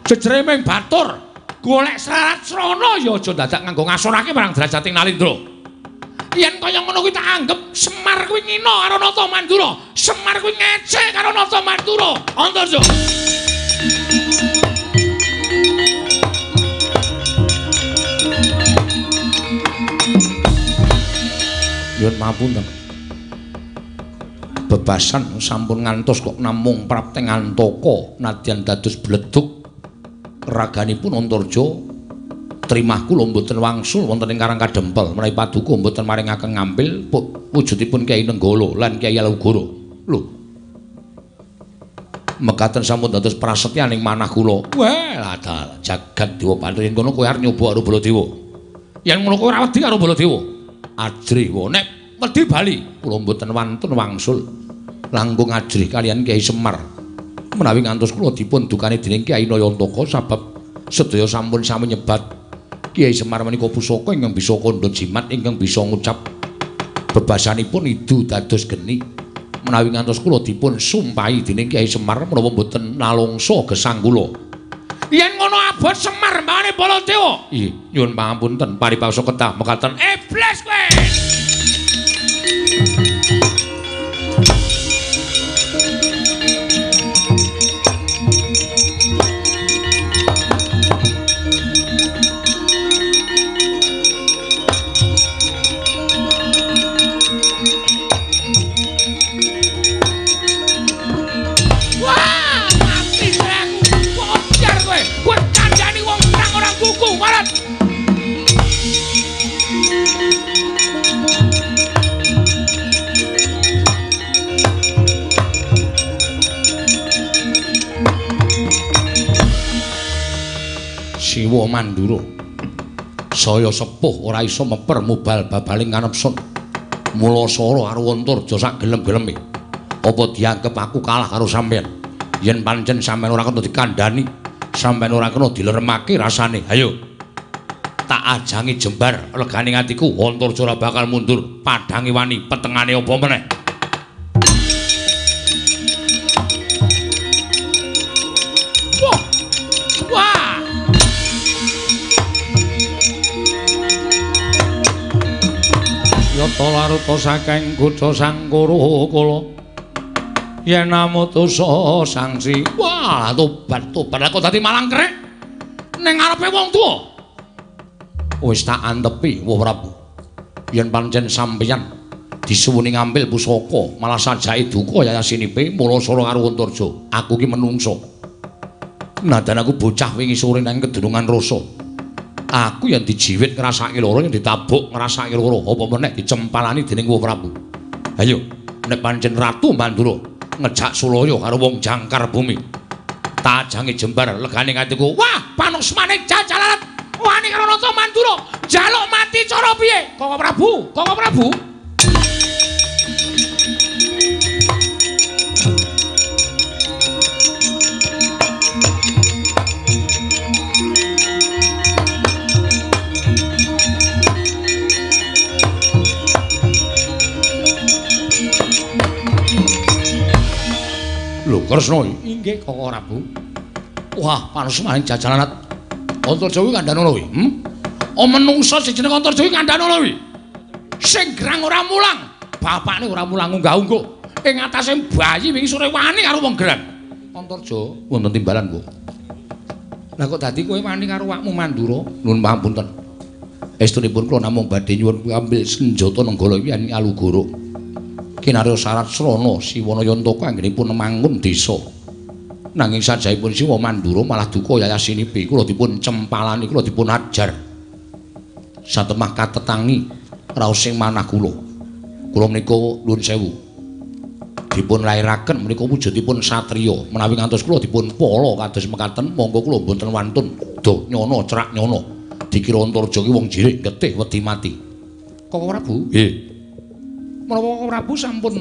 Jejere ming batur. Golek serat srana ya aja dadak nganggo ngasorake marang derajating Nalindra. Yen kaya ngono kuwi tak anggap Semar kuwi ngina karo Nata Mandura. Semar kuwi ngece karo Nata Mandura. Antarja. Yun mapunten. Bebasan sampun ngantos kok namung prapteng antaka nadyan dados bledug raganipun Antarja trimah kula mboten wangsul wonten ing Karang Kadempel menawi paduka mboten maringaken ngambil wujudipun Kyai Nenggala lan Kyai Alugoro. Lho. Mekaten sampun dados prasetyaning manah kula. Wah, ladal jagat dewa pantri ngono kowe arep nyoba karo Baladewa. Yen ngono kowe ora wedi karo Baladewa. Ajri wae nek wedi bali kula mboten wantun wangsul langkung ajri kalian Kyai Semar. Menawi ngantos kula dipun dukani dening Kyai Nayantaka sebab sedaya sampun sami nyebat Kyai Semar menika pusaka ingkang bisa kandha jimat ingkang bisa ngucap bebasanipun idu dados geni. Menawi ngantos kula dipun sumpahi dening Kyai Semar menapa mboten nalungsa gesang kula. Yen ngono abot Semar mbane Baladewa. Nggih, nyuwun pangapunten paripawsa ketah mekaten iblis kowe. Mandura. Saya sepuh ora iso meper mubal babaling kanepsun. Mula sora Antarja sak gelem-geleme. Apa dianggep aku kalah karo sampean? Yen pancen sampean ora kena dikandhani, sampean ora kena dileremake rasane. Hayo. Tak ajangi jembar legane atiku Antarja ora bakal mundur. Padangi wani petengane apa meneh. Yata laruta saking kuda sangkuru kula. Yen namutusa sangsi. Wah, tobat tobat kok dadi malang krek. Ning ngarepe wong tuwa. Wis tak antepi, Wah Prabu. Yen pancen sampeyan disuwuni ngambil pusaka, malah sajake duka yayasinipe mula sora karo Antarja. Aku ki menungso. Nadan aku bocah wingi sore nang kedurungan rasa. Aku yang dijiwit ngrasake lara yang ditabuk ngrasake lara apa meneh dicempalani dening Wah Prabu. Ayo, nek pancen Ratu Mandura ngejak Sulaya karo wong jangkar bumi. Tajange jembar legane ngatiku. Wah, panusmane jajalarat. Wani karo Ratu Mandura jaluk mati cara piye? Koko Prabu, Koko Prabu. Kresna inggih Koko Prabu. Wah, panusmane jajalarat. Antarja kuwi kandhane lho, hm? Oh menungsa sing jeneng Antarja kuwi kandhane lho. Sing grang ora mulang, bapakne ora mulang unggah-ungguh. Ing atase bayi wingi sore wani karo wong grang. Antarja wonten timbalan, Bu. Lah kok dadi kowe wani karo wakmu Mandura? Nuwun pangapunten. Estunipun kula namung badhe nyuwun ambil senjata nenggala wiyan Alugoro. Kinarya syarat srana Siwana Yantaka anggenipun mangun desa. Nanging sajaipun Siwa Mandura malah duka yayasinipi kula dipun cempalani kula dipun ajar. Satemah katetangi raos sing manah kula. Kula menika nuwun sewu. Dipun lairaken menika wujudipun satriya menawi ngantos kula dipun pala kados mekaten monggo kula mboten wantun do nyono cerak nyono. Dikira Antarja ki wong jirik getih wedi mati. Koko Prabu? Nggih. Menapa Koko Prabu sampun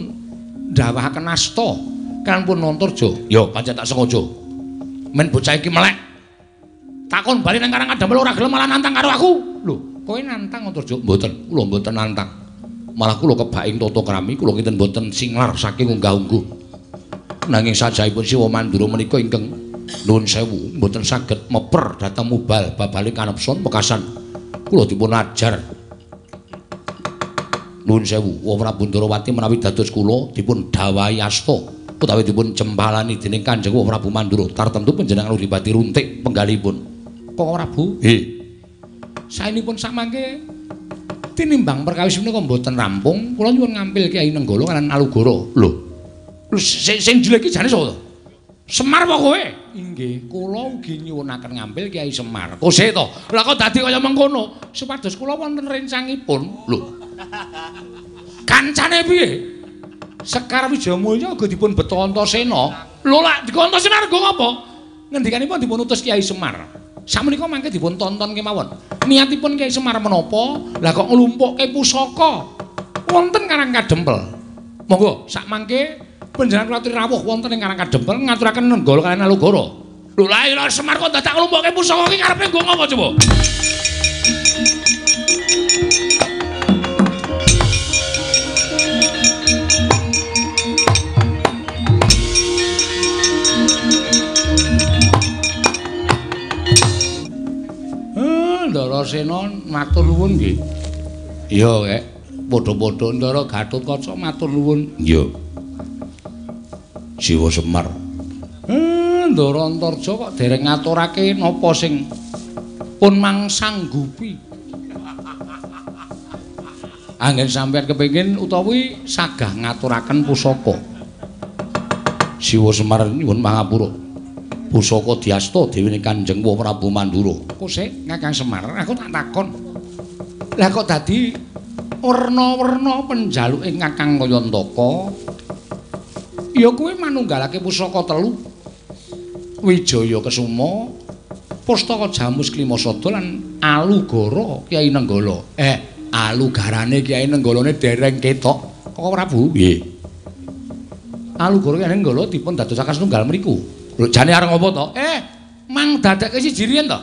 ndawahaken asta kan pun Nontorjo. Ya, pancen tak sengaja. Men bocah iki melek. Takon bali nang Karang Kadamel ora gelem malah nantang karo aku. Lho, kowe nantang Nontorjo? Mboten, kula mboten nantang. Malah kula kebaing tata krami, kula kinten mboten singlar saking unggah-ungguh. Nanging sajaipun Siwa Mandura menika ingkang nuwun sewu, mboten saged meper dhateng mubal babale kanepson pekasan. Kula dipun ajar Nuwun sewu, Wong Prabu Ndarawati menawi dados kula dipun dawahi asta utawi dipun cempalani dening Kanjeng Wong Prabu Mandura. Tartemtu panjenengan Udipati runtik penggalipun. Kok Prabu? He. Saenipun samangke tinimbang perkawis menika mboten rampung, kula nyuwun ngampil Kyai Nenggala kalan Alugara. Lho. Lho sing sing jelek iki jane sapa to? Semar apa kowe? Inggih, kula ugi nyuwunaken ngampil Kyai Semar. Kose to. Lah kok dadi kaya mengkono? Supados kula wonten rencangipun. Lho. Kancane piye? Sekar Wijayamulya uga dipun beto Antasena. Lho lak dikon Antasena rego ngopo? Ngendikanipun dipun utus Kyai Semar. Samenika mangke dipun tonton kemawon. Niatipun Kyai Semar menapa? Lah kok nglumpukke pusaka wonten Karang Kadempel. Monggo sak mangke panjenengan kula rawuh wonten ing Karang Kadempel ngaturaken nenggala kaliyan Alugara. Lho lah Semar kok dadak nglumpukke pusaka iki karepe nggo ngopo coba? Ndarasena matur nuwun nggih. Iya, Kek. Padha-padha Ndara Gatotkaca matur nuwun. Iya. Siwa Semar. Eh, Ndara Antarja kok dereng ngaturake napa sing pun mangsanggupi. Anggen sampeyan kepengin utawi sagah ngaturaken pusaka. Siwa Semar nyuwun pangapura. Pusaka diasta deweni Kanjeng Prabu Mandura. Kok sik Kakang Semar, aku tak takon. Lah kok dadi werna-werna penjaluke Kakang Kayantaka? Ya kuwi manunggalake pusaka telu. Wijaya Kesuma, Pustaka Jamus Klimasada lan Alugara Kyai Nenggala. Eh, alugarane Kyai Nenggalane dereng ketok. Kok Prabu? Nggih. Alugara Kyai Nenggala dipun dadosaken setunggal mriku. Lho jane areng apa to? Eh, mang dadekke siji riyen to?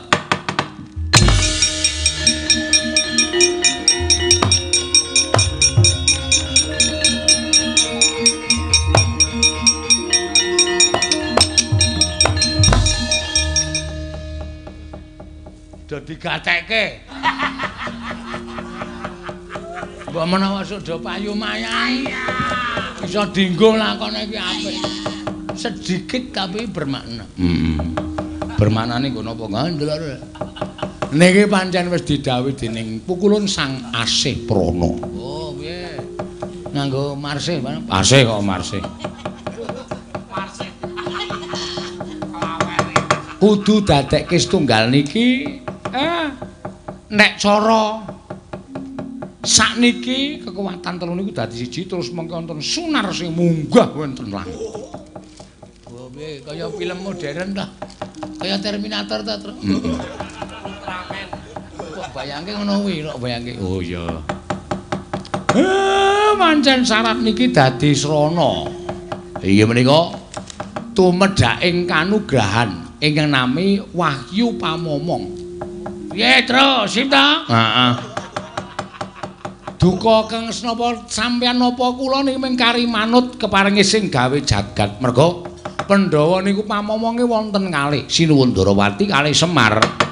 Dadi gatekke. Mbok menawa sudah payu mayang. Bisa dinggo lakone iki apik. Sedikit tapi bermakna. Heeh. Hmm. Bermaknane nggo napa ngandel. Niki pancen wis didhawuhi dening pukulun Sang Asih Prana. Oh, piye? Nganggo marsih, Asih kok marsih. Kudu dadekke setunggal niki eh nek cara sakniki kekuatan telu niku dadi siji terus mengko wonten sunar sing munggah wonten langit. Film modern ta. Kaya Terminator ta, Tru. Ultraman. Kok bayangke ngono kuwi kok bayangke. Oh iya. Eh pancen syarat niki dadi srana. Iya menika tumedhaking kanugrahan ingkang nami Wahyu Pamomong. Piye, Tru? Sip ta? Heeh. Duka kang napa sampeyan napa kula niki mung kari manut keparingi sing gawe jagat. Merga Pandhawa niku pamomonge wonten kalih. Sinuwun Darawati kalih Semar.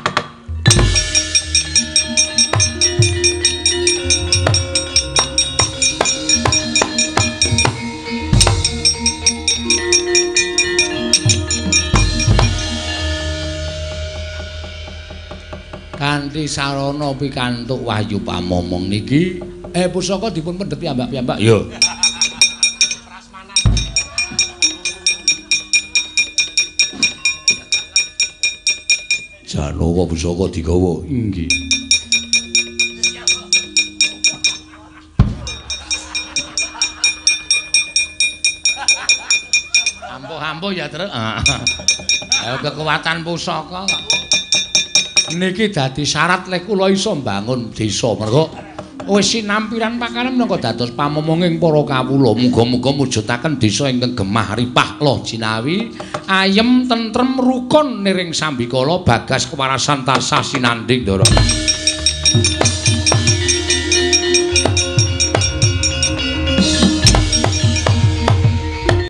kanthi sarana pikantuk wahyu pamomong niki eh pusaka dipun pendhet piyambak-piyambak yo Janowo pusaka digawa inggih Ampuh-ampuh ya, Truk. Ayo kekuatan pusaka kok. niki dadi syarat lek kula iso mbangun desa mergo wis sinampiran pakaran menangka dados pamomonging para kawula. Muga-muga mujudaken desa ingkang gemah ripah loh jinawi, ayem tentrem rukun niring sambikala bagas kewarasan tasah sinanding ndara.